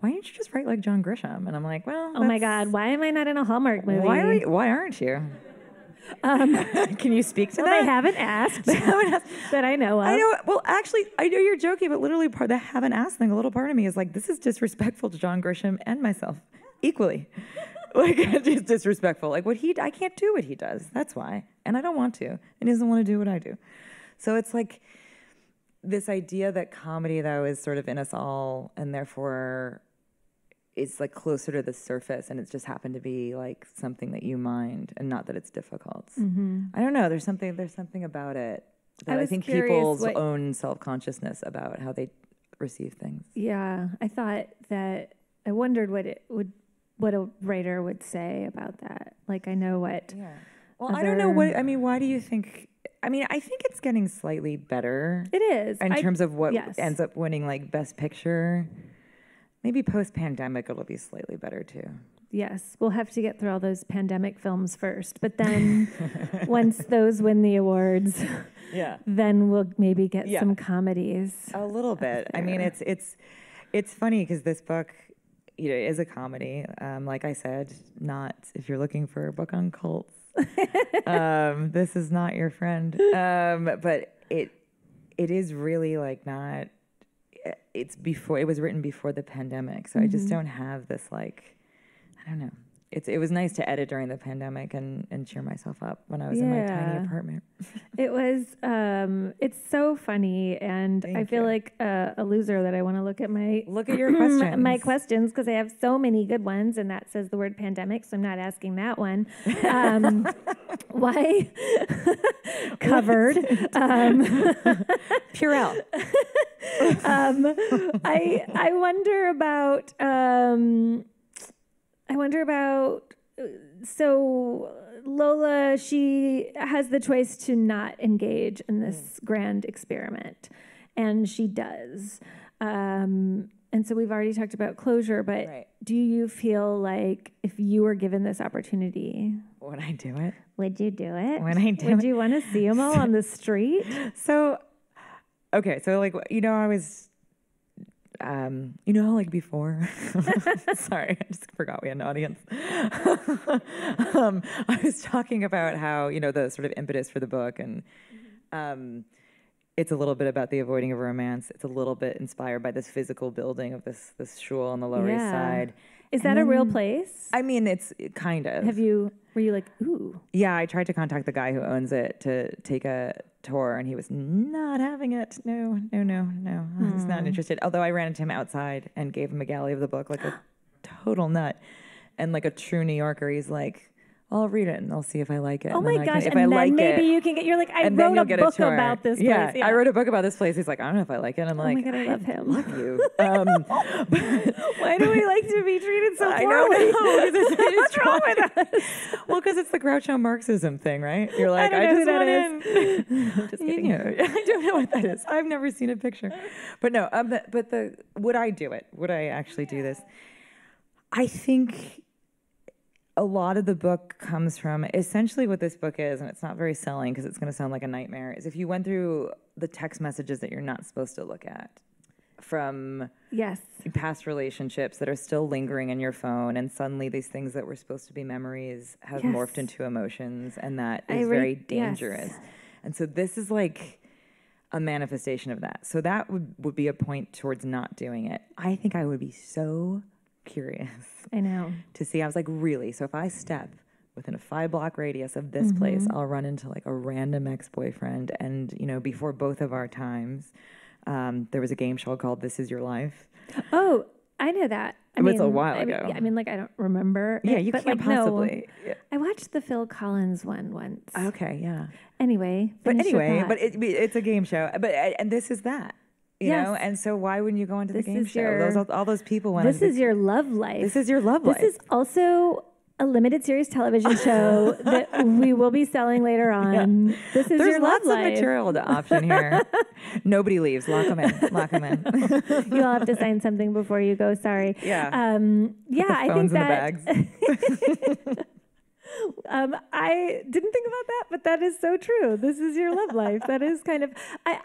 S3: Why don't you just write like John Grisham? And I'm like, well,
S2: oh my God, why am I not in a Hallmark movie?
S3: Why, are you, why aren't you? Um, Can you speak to
S2: well,
S3: that?
S2: they haven't asked that I know of.
S3: I know. Well, actually, I know you're joking, but literally, part the haven't asked thing. A little part of me is like, this is disrespectful to John Grisham and myself equally. like, it's just disrespectful. Like what he, I can't do what he does. That's why, and I don't want to, and he doesn't want to do what I do. So it's like this idea that comedy, though, is sort of in us all, and therefore it's like closer to the surface, and it's just happened to be like something that you mind, and not that it's difficult. Mm-hmm. I don't know. There's something. There's something about it that I,
S2: was
S3: think people's
S2: what-
S3: own self consciousness about how they receive things.
S2: Yeah, I thought that I wondered what it would, what a writer would say about that. Like I know what.
S3: Yeah. Well, I don't know what. I mean, why do you think? I mean, I think it's getting slightly better
S2: It is
S3: in
S2: I-
S3: terms of what
S2: yes.
S3: ends up winning like best picture. Maybe post pandemic it'll be slightly better too.
S2: Yes, we'll have to get through all those pandemic films first, but then once those win the awards,
S3: Yeah.
S2: then we'll maybe get
S3: Yeah.
S2: some comedies.
S3: A little bit. I mean, it's it's it's funny because this book, you know, is a comedy. Um, like I said, not if you're looking for a book on cults. um, this is not your friend. Um, but it it is really like not. Eh, it's before it was written before the pandemic, so I just mm-hmm. don't have this like. I don't know. It's it was nice to edit during the pandemic and and cheer myself up when I was in my tiny
S2: Yeah.
S3: apartment.
S2: It was, um, it's so funny, and I
S3: Thank
S2: feel
S3: you.
S2: like a, a loser that I want to look at my
S3: Look at your questions.
S2: my questions because I have so many good ones, and that says the word pandemic, so I'm not asking that one. Um, why covered? Um,
S3: Purell.
S2: um, I I wonder about um, I wonder about so Lola she has the choice to not engage in this grand experiment, and she does. Um, and so we've already talked about closure, but
S3: Right.
S2: do you feel like if you were given this opportunity,
S3: would I do it.
S2: would you do it?
S3: When I do
S2: would
S3: it.
S2: you want to see them all on the street?
S3: So, okay, so like you know, I was, um, you know, how like before. Sorry, I just forgot we had an audience. um, I was talking about how you know the sort of impetus for the book, and um, it's a little bit about the avoiding of romance. It's a little bit inspired by this physical building of this this shul on the Lower East Side.
S2: Is
S3: And
S2: that a real place?
S3: I mean, it's kind of.
S2: Have you? Were you like, ooh?
S3: Yeah, I tried to contact the guy who owns it to take a tour, and he was not having it. No, no, no, no. He's not hmm. interested. Although I ran into him outside and gave him a galley of the book like a total nut. And like a true New Yorker, he's like, I'll read it and I'll see if I like it.
S2: Oh
S3: and then
S2: my
S3: I
S2: gosh!
S3: Can, if
S2: and
S3: I
S2: then
S3: like
S2: maybe
S3: it,
S2: you can get. You're like, I
S3: and
S2: wrote a book
S3: a
S2: about this
S3: yeah,
S2: place.
S3: I wrote a book about this place. He's like, I don't know if I like it. I'm
S2: Oh
S3: like,
S2: my god, I love him.
S3: love you. Um,
S2: Why do we like to be treated so poorly?
S3: don't know. 'cause it's- it is
S2: What's wrong with us?
S3: well, because it's the Groucho Marxism thing, right? You're like,
S2: don't
S3: I,
S2: know who
S3: just
S2: that
S3: want
S2: is.
S3: in.
S2: Just
S3: You
S2: kidding.
S3: know, I don't know what that is. I've never seen a picture, but no. Um, but, but the would I do it? Would I actually do this? I think a lot of the book comes from essentially what this book is, and it's not very selling because it's going to sound like a nightmare. Is if you went through the text messages that you're not supposed to look at from
S2: Yes.
S3: past relationships that are still lingering in your phone and suddenly these things that were supposed to be memories have
S2: Yes.
S3: morphed into emotions and that is
S2: re-
S3: very
S2: yes.
S3: dangerous and so this is like a manifestation of that so that would, would be a point towards not doing it i think i would be so curious
S2: I know.
S3: to see i was like really so if i step within a five block radius of this place, I'll run into like a random ex boyfriend. And, you know, before both of our times, um, there was a game show called This Is Your Life.
S2: Oh, I know that. I
S3: It was a while
S2: I mean,
S3: ago.
S2: yeah, I mean, like I don't remember.
S3: Yeah,
S2: it,
S3: you can't
S2: like, no.
S3: possibly. yeah.
S2: I watched the Phil Collins one once.
S3: Okay, yeah.
S2: Anyway,
S3: But anyway, but it, it's a game show. But and this is that, you know. And so why wouldn't you go into
S2: This
S3: the game show?
S2: your-
S3: those all those people went.
S2: this
S3: onto the-
S2: is your love life.
S3: this is your love
S2: This
S3: life.
S2: This is also a limited series television show that we will be selling later on. This is
S3: There's
S2: your love
S3: lots of
S2: life.
S3: material to option here. Nobody leaves. Lock them in. Lock them in.
S2: You'll have to sign something before you go. Sorry.
S3: Yeah.
S2: Um, yeah, I think that
S3: the bags.
S2: Um, I didn't think about that, but that is so true. This is your love life. That is kind of. I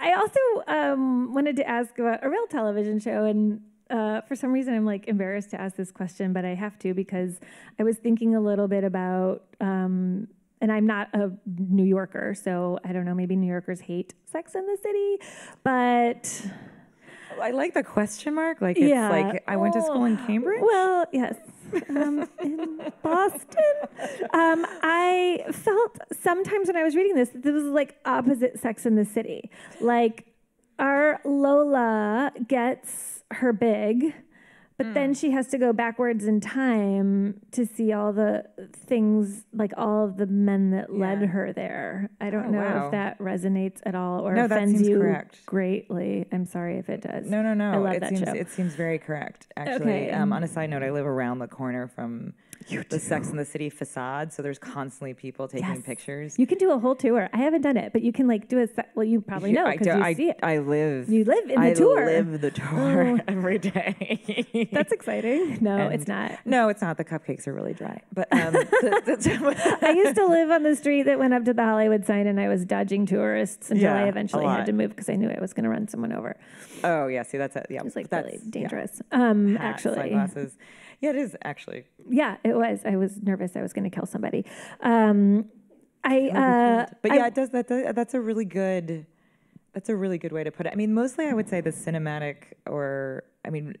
S2: I, I also um, wanted to ask about a real television show, and uh, for some reason I'm like embarrassed to ask this question, but I have to because I was thinking a little bit about. Um, and I'm not a New Yorker, so I don't know. Maybe New Yorkers hate Sex in the City, but
S3: I like the question mark. Like it's
S2: Yeah.
S3: like I went to school in
S2: Oh,
S3: Cambridge.
S2: Well, yes. Um, in Boston. Um, I felt sometimes when I was reading this, this was like opposite Sex in the City. Like our Lola gets her big, but
S3: Hmm.
S2: then she has to go backwards in time to see all the things, like all of the men that led her there. I don't
S3: Oh,
S2: know
S3: wow.
S2: if that resonates at all or
S3: No,
S2: offends you
S3: correct.
S2: greatly. I'm sorry if it does.
S3: No, no, no.
S2: I love
S3: it
S2: that
S3: seems
S2: show.
S3: it seems very correct. Actually,
S2: Okay.
S3: um, on a side note, I live around the corner from the Sex and the City facade, so there's constantly people taking
S2: Yes.
S3: pictures.
S2: You can do a whole tour. I haven't done it, but you can like do a. Se- well, you probably know because you
S3: I,
S2: see it.
S3: I live.
S2: You live in the tour.
S3: I live the tour
S2: Oh.
S3: every day.
S2: That's exciting. No, it's not.
S3: No, it's not. The cupcakes are really dry. But um, the, the,
S2: I used to live on the street that went up to the Hollywood sign, and I was dodging tourists until I
S3: Yeah, a
S2: eventually had to move because I knew I was going to run someone over.
S3: oh yeah, see that's it. Yeah,
S2: It was like
S3: that's,
S2: really
S3: yeah.
S2: dangerous. Um,
S3: Hat,
S2: actually,
S3: sunglasses. Yeah, it is actually.
S2: yeah, it was. I was nervous. I was going to kill somebody. Um, I. Uh,
S3: But
S2: I-
S3: yeah, it does that. that- That's a really good. That's a really good way to put it. I mean, mostly I would say the cinematic, or I mean,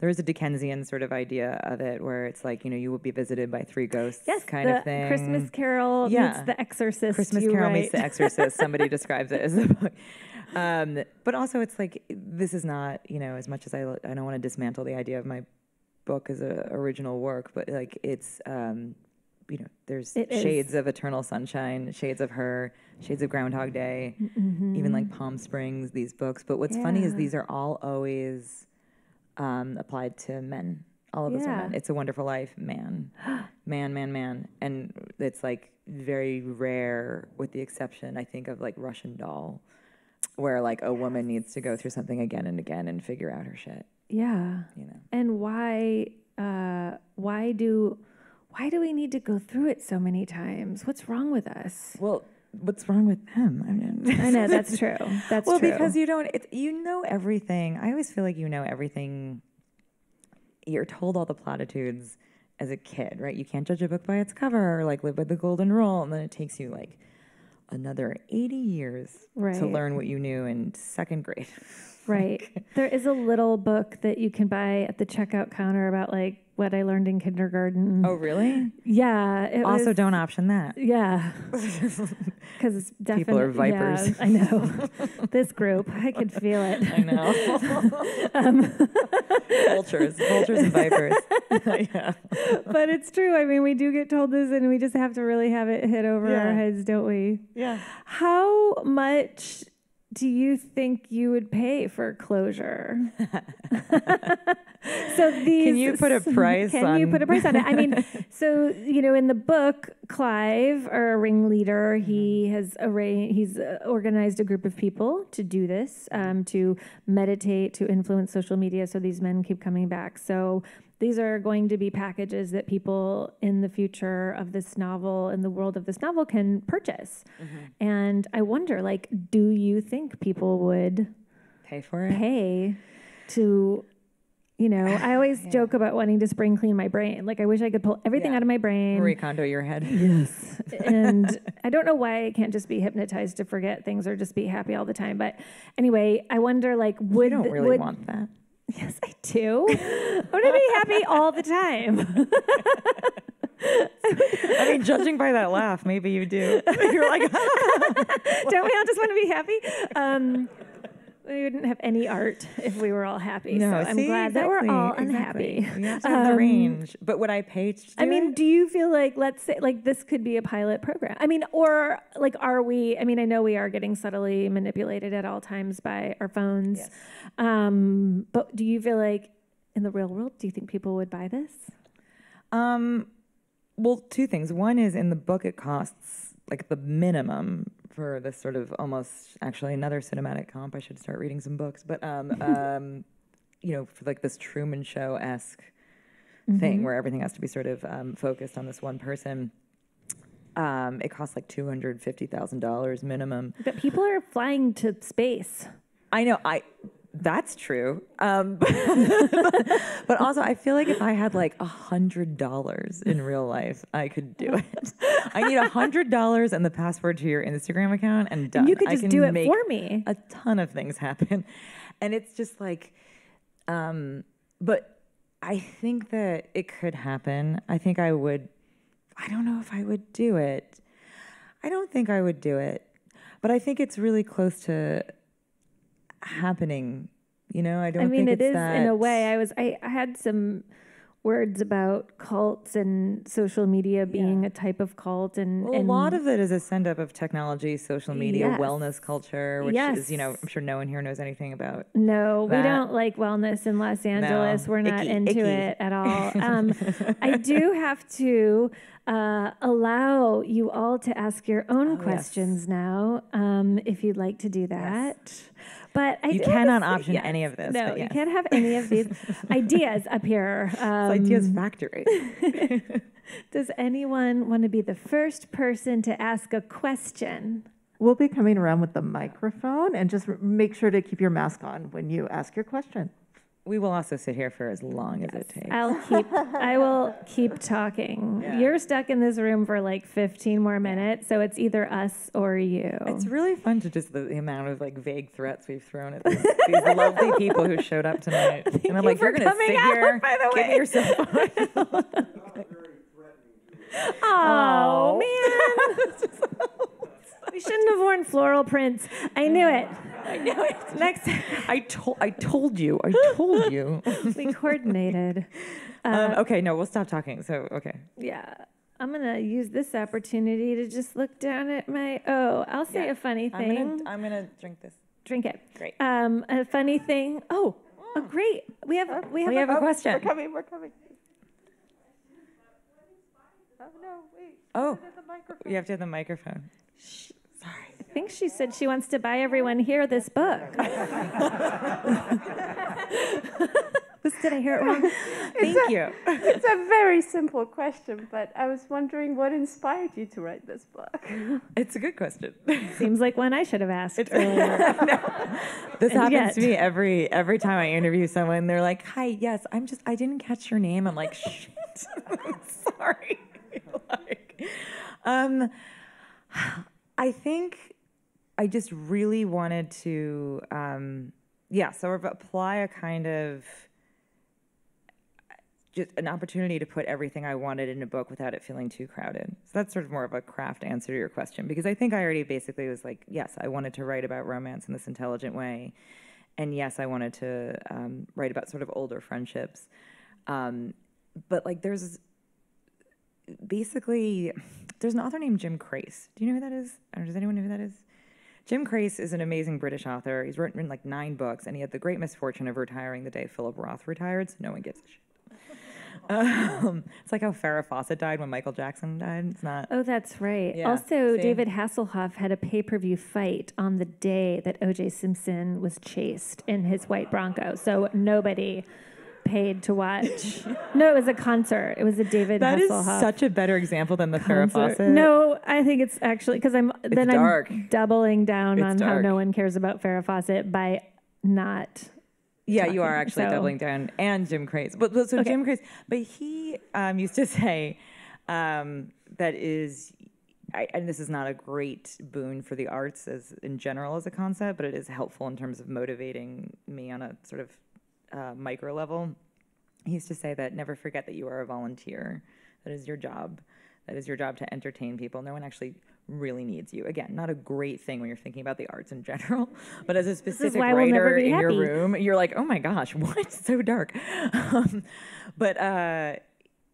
S3: there is a Dickensian sort of idea of it where it's like you know you will be visited by three ghosts,
S2: yes,
S3: kind of thing.
S2: Christmas Carol meets The Exorcist.
S3: Christmas Carol
S2: write.
S3: meets The Exorcist. Somebody describes it as the book. Um, but also, it's like this is not you know as much as I I don't want to dismantle the idea of my book is a original work, but like it's um, you know there's
S2: It is.
S3: shades of Eternal Sunshine, shades of Her, shades of Groundhog Day, even like Palm Springs. These books. But what's funny is these are all always um, applied to men. All of those
S2: Yeah.
S3: are men. It's a Wonderful Life, man, man, man, man, and it's like very rare, with the exception, I think, of like Russian Doll, where like a woman needs to go through something again and again and figure out her shit.
S2: Yeah.
S3: You know,
S2: And why uh, why do why do we need to go through it so many times? What's wrong with us?
S3: well, what's wrong with them? I mean,
S2: I know that's true. That's
S3: well,
S2: true.
S3: because you don't, it, you know everything. I always feel like you know everything. You're told all the platitudes as a kid, right? You can't judge a book by its cover, or like live by the golden rule, and then it takes you like another 80 years to learn what you knew in second grade.
S2: right. There is a little book that you can buy at the checkout counter about like what I learned in kindergarten.
S3: Oh, really?
S2: yeah.
S3: Also,
S2: was-
S3: don't option that.
S2: Yeah, because it's definitely
S3: People are vipers.
S2: Yeah, I know this group. I could feel it.
S3: I know. Um, vultures, vultures and vipers. yeah.
S2: but it's true. I mean, we do get told this, and we just have to really have it hit over our heads, don't we?
S3: Yeah.
S2: How much do you think you would pay for closure? so these
S3: Can you put a price
S2: Can you put a price on it? I mean, so you know, in the book, Clive, our ringleader, he
S3: Mm-hmm.
S2: has arranged, he's uh, organized a group of people to do this, um, to meditate, to influence social media, so these men keep coming back. So these are going to be packages that people in the future of this novel, in the world of this novel, can purchase.
S3: Mm-hmm.
S2: And I wonder, like, do you think people would
S3: Pay for it.
S2: pay to, you know, I always joke about wanting to spring clean my brain. Like, I wish I could pull everything
S3: Yeah.
S2: out of my brain.
S3: Recondo your head.
S2: Yes. and I don't know why I can't just be hypnotized to forget things or just be happy all the time. But anyway, I wonder, like, would
S3: You don't really
S2: would,
S3: want that.
S2: Yes, I do. I want to be happy all the time.
S3: I mean, judging by that laugh, maybe you do. You're like,
S2: Don't we all just want to be happy? Um, we wouldn't have any art if we were all happy. so I'm
S3: see,
S2: glad that we're
S3: exactly,
S2: all
S3: exactly.
S2: unhappy.
S3: You have to have the
S2: Um,
S3: range. But would I pay to do
S2: I mean,
S3: it?
S2: do you feel like let's say like this could be a pilot program? I mean, or like are we? I mean, I know we are getting subtly manipulated at all times by our phones.
S3: Yes.
S2: Um, but do you feel like in the real world, do you think people would buy this?
S3: Um, well, two things. One is in the book, it costs like the minimum for this sort of almost actually another cinematic comp. I should start reading some books, but um, um, you know, for like this Truman Show esque thing where everything has to be sort of um, focused on this one person. Um, it costs like two hundred fifty thousand dollars minimum.
S2: But people are flying to space.
S3: I know I that's true. Um, but, but also I feel like if I had like a hundred dollars in real life, I could do it. I need a hundred dollars and the password to your Instagram account and done.
S2: You could
S3: I
S2: just
S3: can
S2: do it
S3: make
S2: for me.
S3: A ton of things happen. And it's just like um but I think that it could happen. I think I would I don't know if I would do it. I don't think I would do it. But I think it's really close to happening. You know, I don't
S2: I mean, it
S3: it's that
S2: in a way. I was I, I had some words about cults and social media being a type of cult, and,
S3: Well, a lot of it is a send up of technology, social media,
S2: Yes.
S3: wellness culture, which is, you know, I'm sure no one here knows anything about.
S2: No, we don't like wellness in Los Angeles. We're not
S3: Icky,
S2: into
S3: icky.
S2: it at all. Um, I do have to uh, allow you all to ask your own
S3: Oh, yes.
S2: questions now, um, if you'd like to do that. But I
S3: You
S2: do have to
S3: cannot option
S2: yes.
S3: any of this,
S2: No,
S3: but
S2: you can't have any of these ideas up here. Um,
S3: It's Ideas Factory.
S2: does anyone want to be the first person to ask a question?
S4: We'll be coming around with the microphone and just r- make sure to keep your mask on when you ask your question.
S3: We will also sit here for as long as it takes.
S2: I'll keep. I will keep talking. You're stuck in this room for like 15 more minutes, so it's either us or you.
S3: It's really fun to just the, the amount of like vague threats we've thrown at these, these lovely people who showed up tonight. and I'm
S2: you
S3: like,
S2: for
S3: you're gonna
S2: coming
S3: sit
S2: out,
S3: here,
S2: by the way."
S3: me your cell phone.
S2: oh man, we shouldn't have worn floral prints. I knew it. I knew it. Next,
S3: I told, I told you, I told you.
S2: we coordinated.
S3: um, okay, no, we'll stop talking. So, okay.
S2: Yeah. I'm gonna use this opportunity to just look down at my. Oh, I'll say
S3: Yeah.
S2: a funny thing.
S3: I'm gonna, I'm gonna drink this.
S2: Drink it.
S3: Great.
S2: Um, a funny thing. Oh, oh, great. We have we have,
S3: We have a question.
S4: We're coming, we're coming. Oh, no, wait.
S3: Oh, you have to have the microphone.
S2: I think she said she wants to buy everyone here this book. Did I hear it wrong?
S3: Thank you.
S5: It's a very simple question, but I was wondering what inspired you to write this book.
S3: It's a good question.
S2: Seems like one I should have asked earlier.
S3: This
S2: And
S3: happens
S2: yet-
S3: to me every every time I interview someone. They're like, "Hi, yes, I'm just I didn't catch your name." I'm like, "Shit, sorry." like, um, I think I just really wanted to, um, yeah, sort of apply a kind of just an opportunity to put everything I wanted in a book without it feeling too crowded. So that's sort of more of a craft answer to your question because I think I already basically was like, yes, I wanted to write about romance in this intelligent way. And yes, I wanted to um, write about sort of older friendships. Um, but like there's basically, there's an author named Jim Crace. Do you know who that is? Or does anyone know who that is? Jim Crace is an amazing British author. He's written like nine books, and he had the great misfortune of retiring the day Philip Roth retired, so no one gives a shit. Um, it's like how Farrah Fawcett died when Michael Jackson died. It's not.
S2: Oh, that's right.
S3: Yeah,
S2: also,
S3: see?
S2: David Hasselhoff had a pay per view fight on the day that O.J. Simpson was chased in his white Bronco. So nobody paid to watch. no, it was a concert. It was a David
S3: That is
S2: Hasselhoff.
S3: such a better example than the Farrah. Fawcett.
S2: No, I think it's actually because I'm then
S3: dark.
S2: I'm doubling down
S3: It's
S2: on how no one cares about Farrah Fawcett by not.
S3: Yeah, you are actually
S2: so-
S3: doubling down, and Jim Crace. But but so
S2: Okay.
S3: Jim Crace, but he um, used to say um, that is, I, and this is not a great boon for the arts as in general as a concept, but it is helpful in terms of motivating me on a sort of uh, micro level. He used to say that never forget that you are a volunteer. That is your job. That is your job to entertain people. No one actually really needs you. Again, not a great thing when you're thinking about the arts in general, but as a specific
S2: why we'll
S3: writer in your room, you're like, oh my gosh, what? So dark. Um, but uh,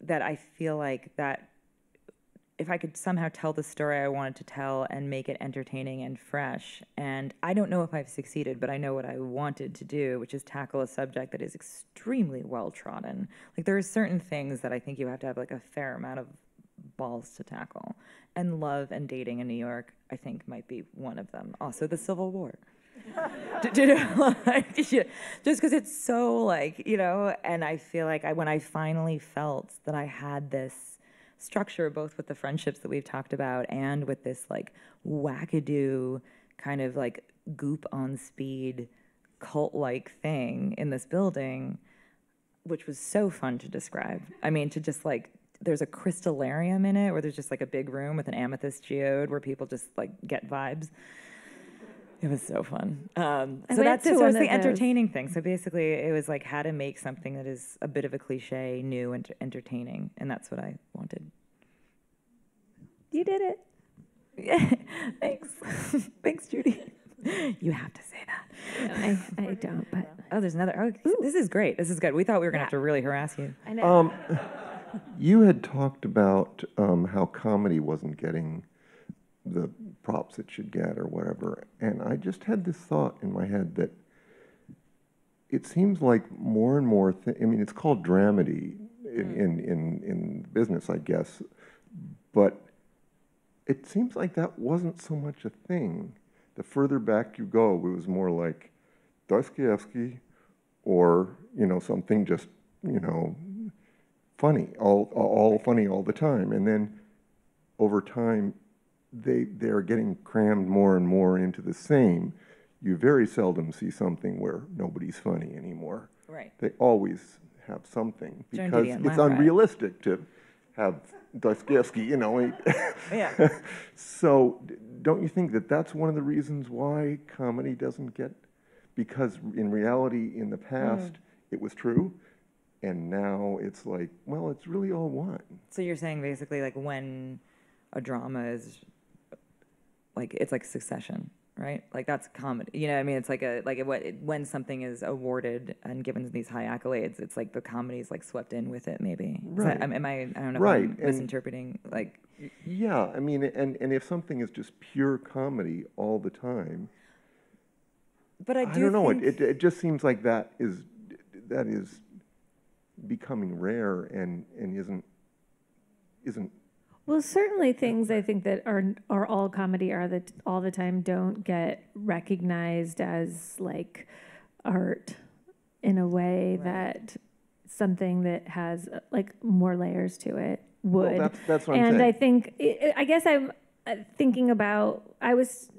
S3: that I feel like that if I could somehow tell the story I wanted to tell and make it entertaining and fresh, and I don't know if I've succeeded, but I know what I wanted to do, which is tackle a subject that is extremely well trodden. Like there are certain things that I think you have to have like a fair amount of balls to tackle, and love and dating in New York, I think, might be one of them. Also, the Civil War. Just because it's so like you know and i feel like I, when i finally felt that i had this structure both with the friendships that we've talked about and with this like wackadoo kind of like goop on speed cult like thing in this building which was so fun to describe. I mean to just like there's a crystallarium in it where there's just like a big room with an amethyst geode where people just like get vibes it was so fun. Um, so that's it. So it's
S2: one
S3: the
S2: those.
S3: entertaining thing. So basically, it was like how to make something that is a bit of a cliche, new and entertaining, and that's what I wanted.
S2: You did it.
S3: Yeah, thanks, thanks, Judy. You have to say that.
S2: I, I don't, but
S3: Oh, there's another. Oh, this is great. This is good. We thought we were gonna have to really harass you.
S2: I know.
S6: Um, you had talked about um, how comedy wasn't getting the props it should get or whatever, and I just had this thought in my head that it seems like more and more. Th- I mean, it's called dramedy in, mm. in in in business, I guess, but it seems like that wasn't so much a thing. The further back you go, it was more like Dostoevsky or, you know, something just, you know, funny, all, all funny all the time. And then over time, they, they're getting crammed more and more into the same. You very seldom see something where nobody's funny anymore.
S3: Right.
S6: They always have something because it's unrealistic to have Dostoevsky, you know.
S3: Yeah.
S6: so, don't you think that that's one of the reasons why comedy doesn't get? Because in reality, in the past, mm-hmm. it was true, and now it's like, well, it's really all one.
S3: So you're saying basically like when a drama is like it's like Succession, right? Like that's comedy. You know, what I mean, it's like a like what when something is awarded and given these high accolades, it's like the comedy is like swept in with it. Maybe.
S6: Right.
S3: am, am I? I don't know.
S6: Right,
S3: If I'm
S6: and-
S3: misinterpreting. Like.
S6: Yeah, I mean, and, and if something is just pure comedy all the time,
S3: But I
S6: I,
S3: do.
S6: don't know. It, it it just seems like that is that is becoming rare and and isn't isn't
S2: Well, certainly things I think that are are all comedy are that all the time don't get recognized as like art in a way that something that has uh, like more layers to it would.
S6: Well, that's that's what I'm
S2: and. I think I I guess I'm uh, thinking about I was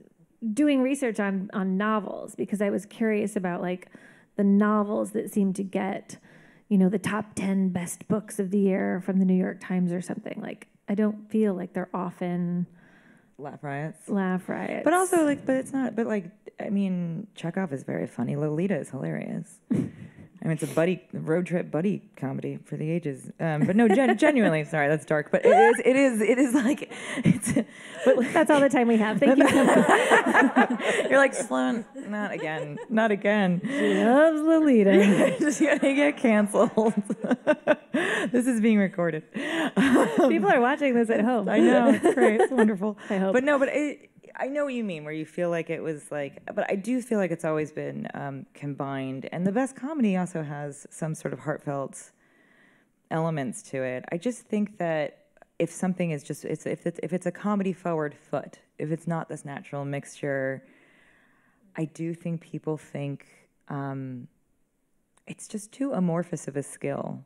S2: doing research on on novels because I was curious about like the novels that seem to get you know the top 10 best books of the year from the New York Times or something like I don't feel like they're often
S3: laugh riots.
S2: laugh riots
S3: But also, like, but it's not. But like, I mean, Chekhov is very funny. Lolita is hilarious. I mean, it's a buddy road trip buddy comedy for the ages. Um, but no, gen- genuinely, sorry, that's dark. But it is, it is, it is like, it's. But like,
S2: that's all the time we have thank you so much
S3: you're like Sloane. Not again. Not again.
S2: She loves Lolita
S3: Just gonna get canceled. this is being recorded.
S2: people are watching this at home
S3: I know it's great. It's wonderful.
S2: I hope.
S3: But no, but it, I know what you mean. Where you feel like it was like, but I do feel like it's always been um, combined, and the best comedy also has some sort of heartfelt elements to it. I just think that if something is just it's if it's if it's a comedy forward foot, if it's not this natural mixture, I do think people think um, it's just too amorphous of a skill,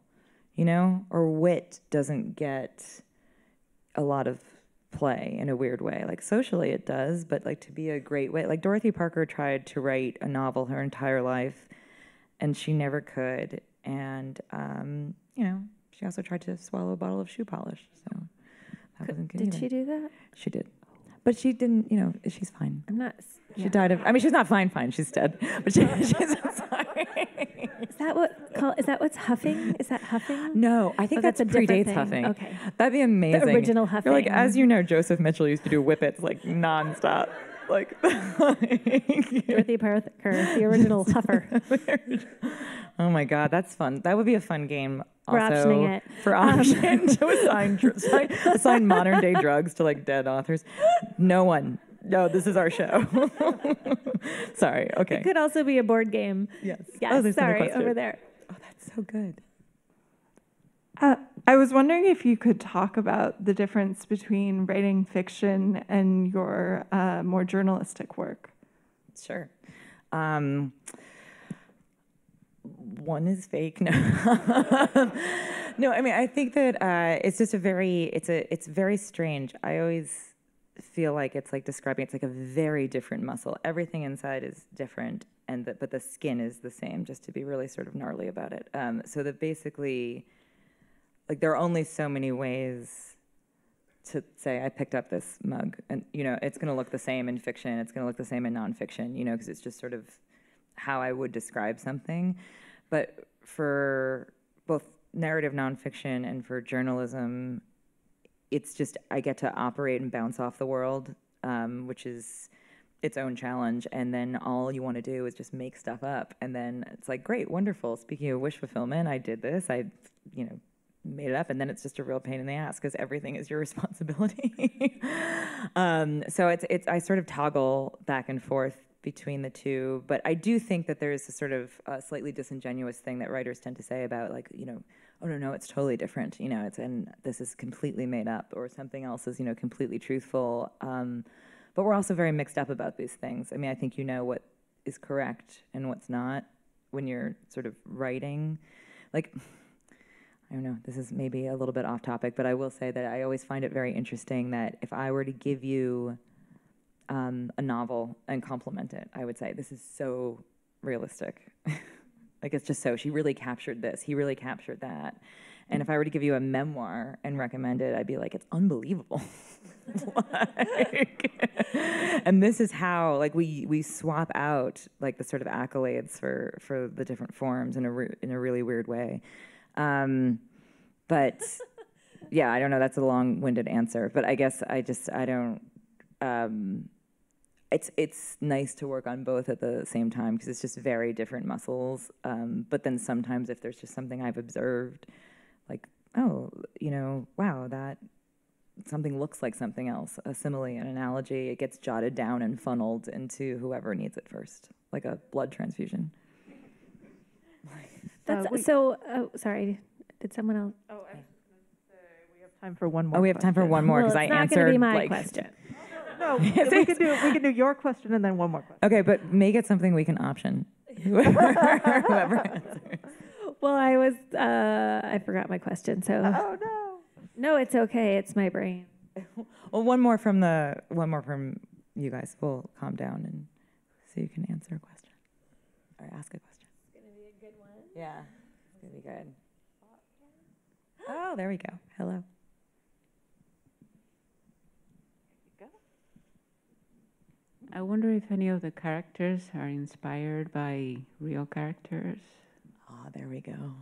S3: you know, or wit doesn't get a lot of play in a weird way. Like socially it does, but like to be a great way. Like Dorothy Parker tried to write a novel her entire life and she never could. And um, you know, she also tried to swallow a bottle of shoe polish. So that wasn't good.
S2: did
S3: either.
S2: she do that
S3: She did. But she didn't, you know, she's fine.
S2: I'm not
S3: She died of I mean she's not fine fine, she's dead. But she, she's sorry.
S2: Is that what call, is that what's huffing? Is that huffing?
S3: No, I think
S2: Oh, that's
S3: that's,
S2: a
S3: predates huffing.
S2: Okay.
S3: That'd be amazing.
S2: The original
S3: You're like, as you know, Joseph Mitchell used to do whippets like nonstop. Like,
S2: Dorothy Parker, the original huffer.
S3: oh my God, that's fun. That would be a fun game.
S2: We're
S3: also
S2: optioning it.
S3: For option um, to assign, assign, assign modern day drugs to like dead authors. No one. No, this is our show. Sorry. Okay.
S2: It could also be a board game.
S3: Yes.
S2: Yes,
S3: Oh, there's
S2: sorry, over there.
S3: Oh, that's so good.
S7: Uh, I was wondering if you could talk about the difference between writing fiction and your uh, more journalistic work.
S3: Sure. Um, one is fake. No, no. I mean, I think that uh, it's just a very, it's a, it's very strange. I always feel like it's like describing. It's like a very different muscle. Everything inside is different, and the, but the skin is the same. Just to be really sort of gnarly about it. Um, so that basically, like, there are only so many ways to say I picked up this mug, and you know it's going to look the same in fiction. It's going to look the same in nonfiction. You know, because it's just sort of how I would describe something. But for both narrative nonfiction and for journalism, it's just I get to operate and bounce off the world, um, which is its own challenge. And then all you want to do is just make stuff up, and then it's like great, wonderful. Speaking of wish fulfillment, I did this. I, you know, made it up, and then it's just a real pain in the ass because everything is your responsibility. um, so it's it's I sort of toggle back and forth between the two, but I do think that there is a sort of uh, slightly disingenuous thing that writers tend to say about like you know. Oh no, no, it's totally different. You know, it's and this is completely made up, or something else is you know completely truthful. Um, but we're also very mixed up about these things. I mean, I think you know what is correct and what's not when you're sort of writing. Like, I don't know, this is maybe a little bit off topic, but I will say that I always find it very interesting that if I were to give you um, a novel and compliment it, I would say, this is so realistic. like, it's just so, she really captured this, he really captured that. And if I were to give you a memoir and recommend it, I'd be like, it's unbelievable. like, and this is how like we we swap out like the sort of accolades for for the different forms in a re- in a really weird way. Um, but yeah, I don't know. That's a long-winded answer, but I guess I just I don't. Um, it's it's nice to work on both at the same time because it's just very different muscles. Um, but then sometimes if there's just something I've observed, like oh, you know, wow, that something looks like something else, a simile, an analogy, it gets jotted down and funneled into whoever needs it first, like a blood transfusion.
S2: That's
S4: Uh, we-
S2: so. Oh, sorry. Did someone else?
S4: Oh, I, uh, we have time for one more.
S3: Oh, we have time for one more
S2: well,
S3: because
S2: it's
S3: I
S2: not
S3: answered
S2: going to be my
S3: like.
S2: question.
S4: No, we can do we can do your question and then one more question.
S3: Okay, but make it something we can option. Whoever, whoever answers.
S2: Well, I was. Uh, I forgot my question. So
S4: Oh no.
S2: no, it's okay. It's my brain.
S3: Well, one more from the one more from you guys. We'll calm down and so you can answer a question or ask a question. It's gonna be a good one. Yeah, it's gonna be good. Oh, there we go. Hello.
S8: I wonder if any of the characters are inspired by real characters.
S3: Ah, there we go.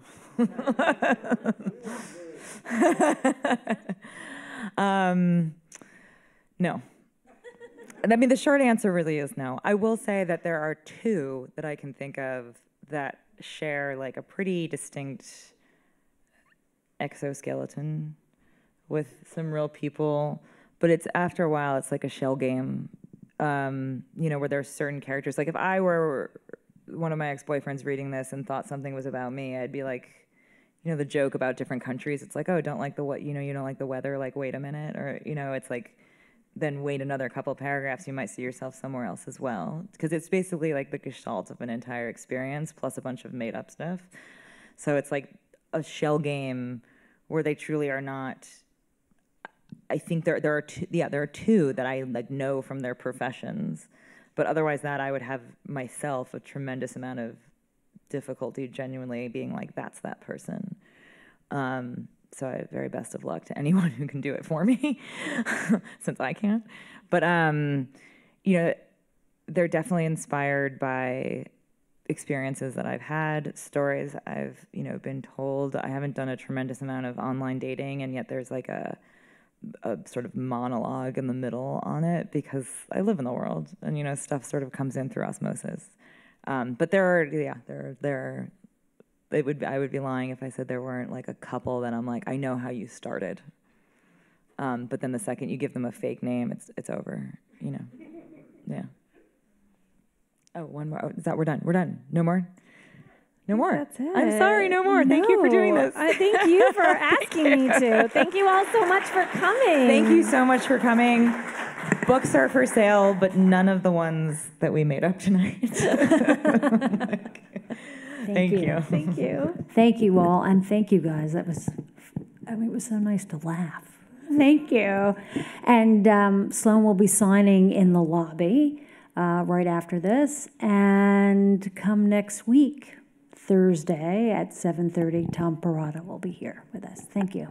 S3: um, no. I mean, the short answer really is no. I will say that there are two that I can think of that share like a pretty distinct exoskeleton with some real people, but it's after a while, it's like a shell game. Um, you know, where there's certain characters. Like if I were one of my ex-boyfriends reading this and thought something was about me, I'd be like, you know, the joke about different countries. It's like, oh, don't like the what, you know, you don't like the weather. Like, wait a minute, or you know, it's like, then wait another couple paragraphs. You might see yourself somewhere else as well, because it's basically like the gestalt of an entire experience plus a bunch of made-up stuff. So it's like a shell game where they truly are not. I think there there are two, yeah there are two that I like know from their professions, but otherwise that I would have myself a tremendous amount of difficulty genuinely being like that's that person. Um, so I very best of luck to anyone who can do it for me, since I can't. But um, you know, they're definitely inspired by experiences that I've had, stories I've, you know, been told. I haven't done a tremendous amount of online dating, and yet there's like a a sort of monologue in the middle on it because I live in the world, and you know, stuff sort of comes in through osmosis. Um, but there are, yeah, there there are. It would I would be lying if I said there weren't like a couple that I'm like I know how you started. Um, but then the second you give them a fake name, it's it's over. You know, yeah. Oh, one more. Oh, is that we're done? We're done. No more. No more.
S2: That's it.
S3: I'm sorry. No more. Thank you for doing this.
S2: I thank you for asking me to. Thank you all so much for coming.
S3: Thank you so much for coming. Books are for sale, but none of the ones that we made up tonight. Thank you.
S2: Thank you.
S1: Thank you all, and thank you guys. That was, I mean, it was so nice to laugh. Thank you. And um, Sloane will be signing in the lobby uh, right after this. And come next week, Thursday at 7:30, Tom Perrotta will be here with us. Thank you.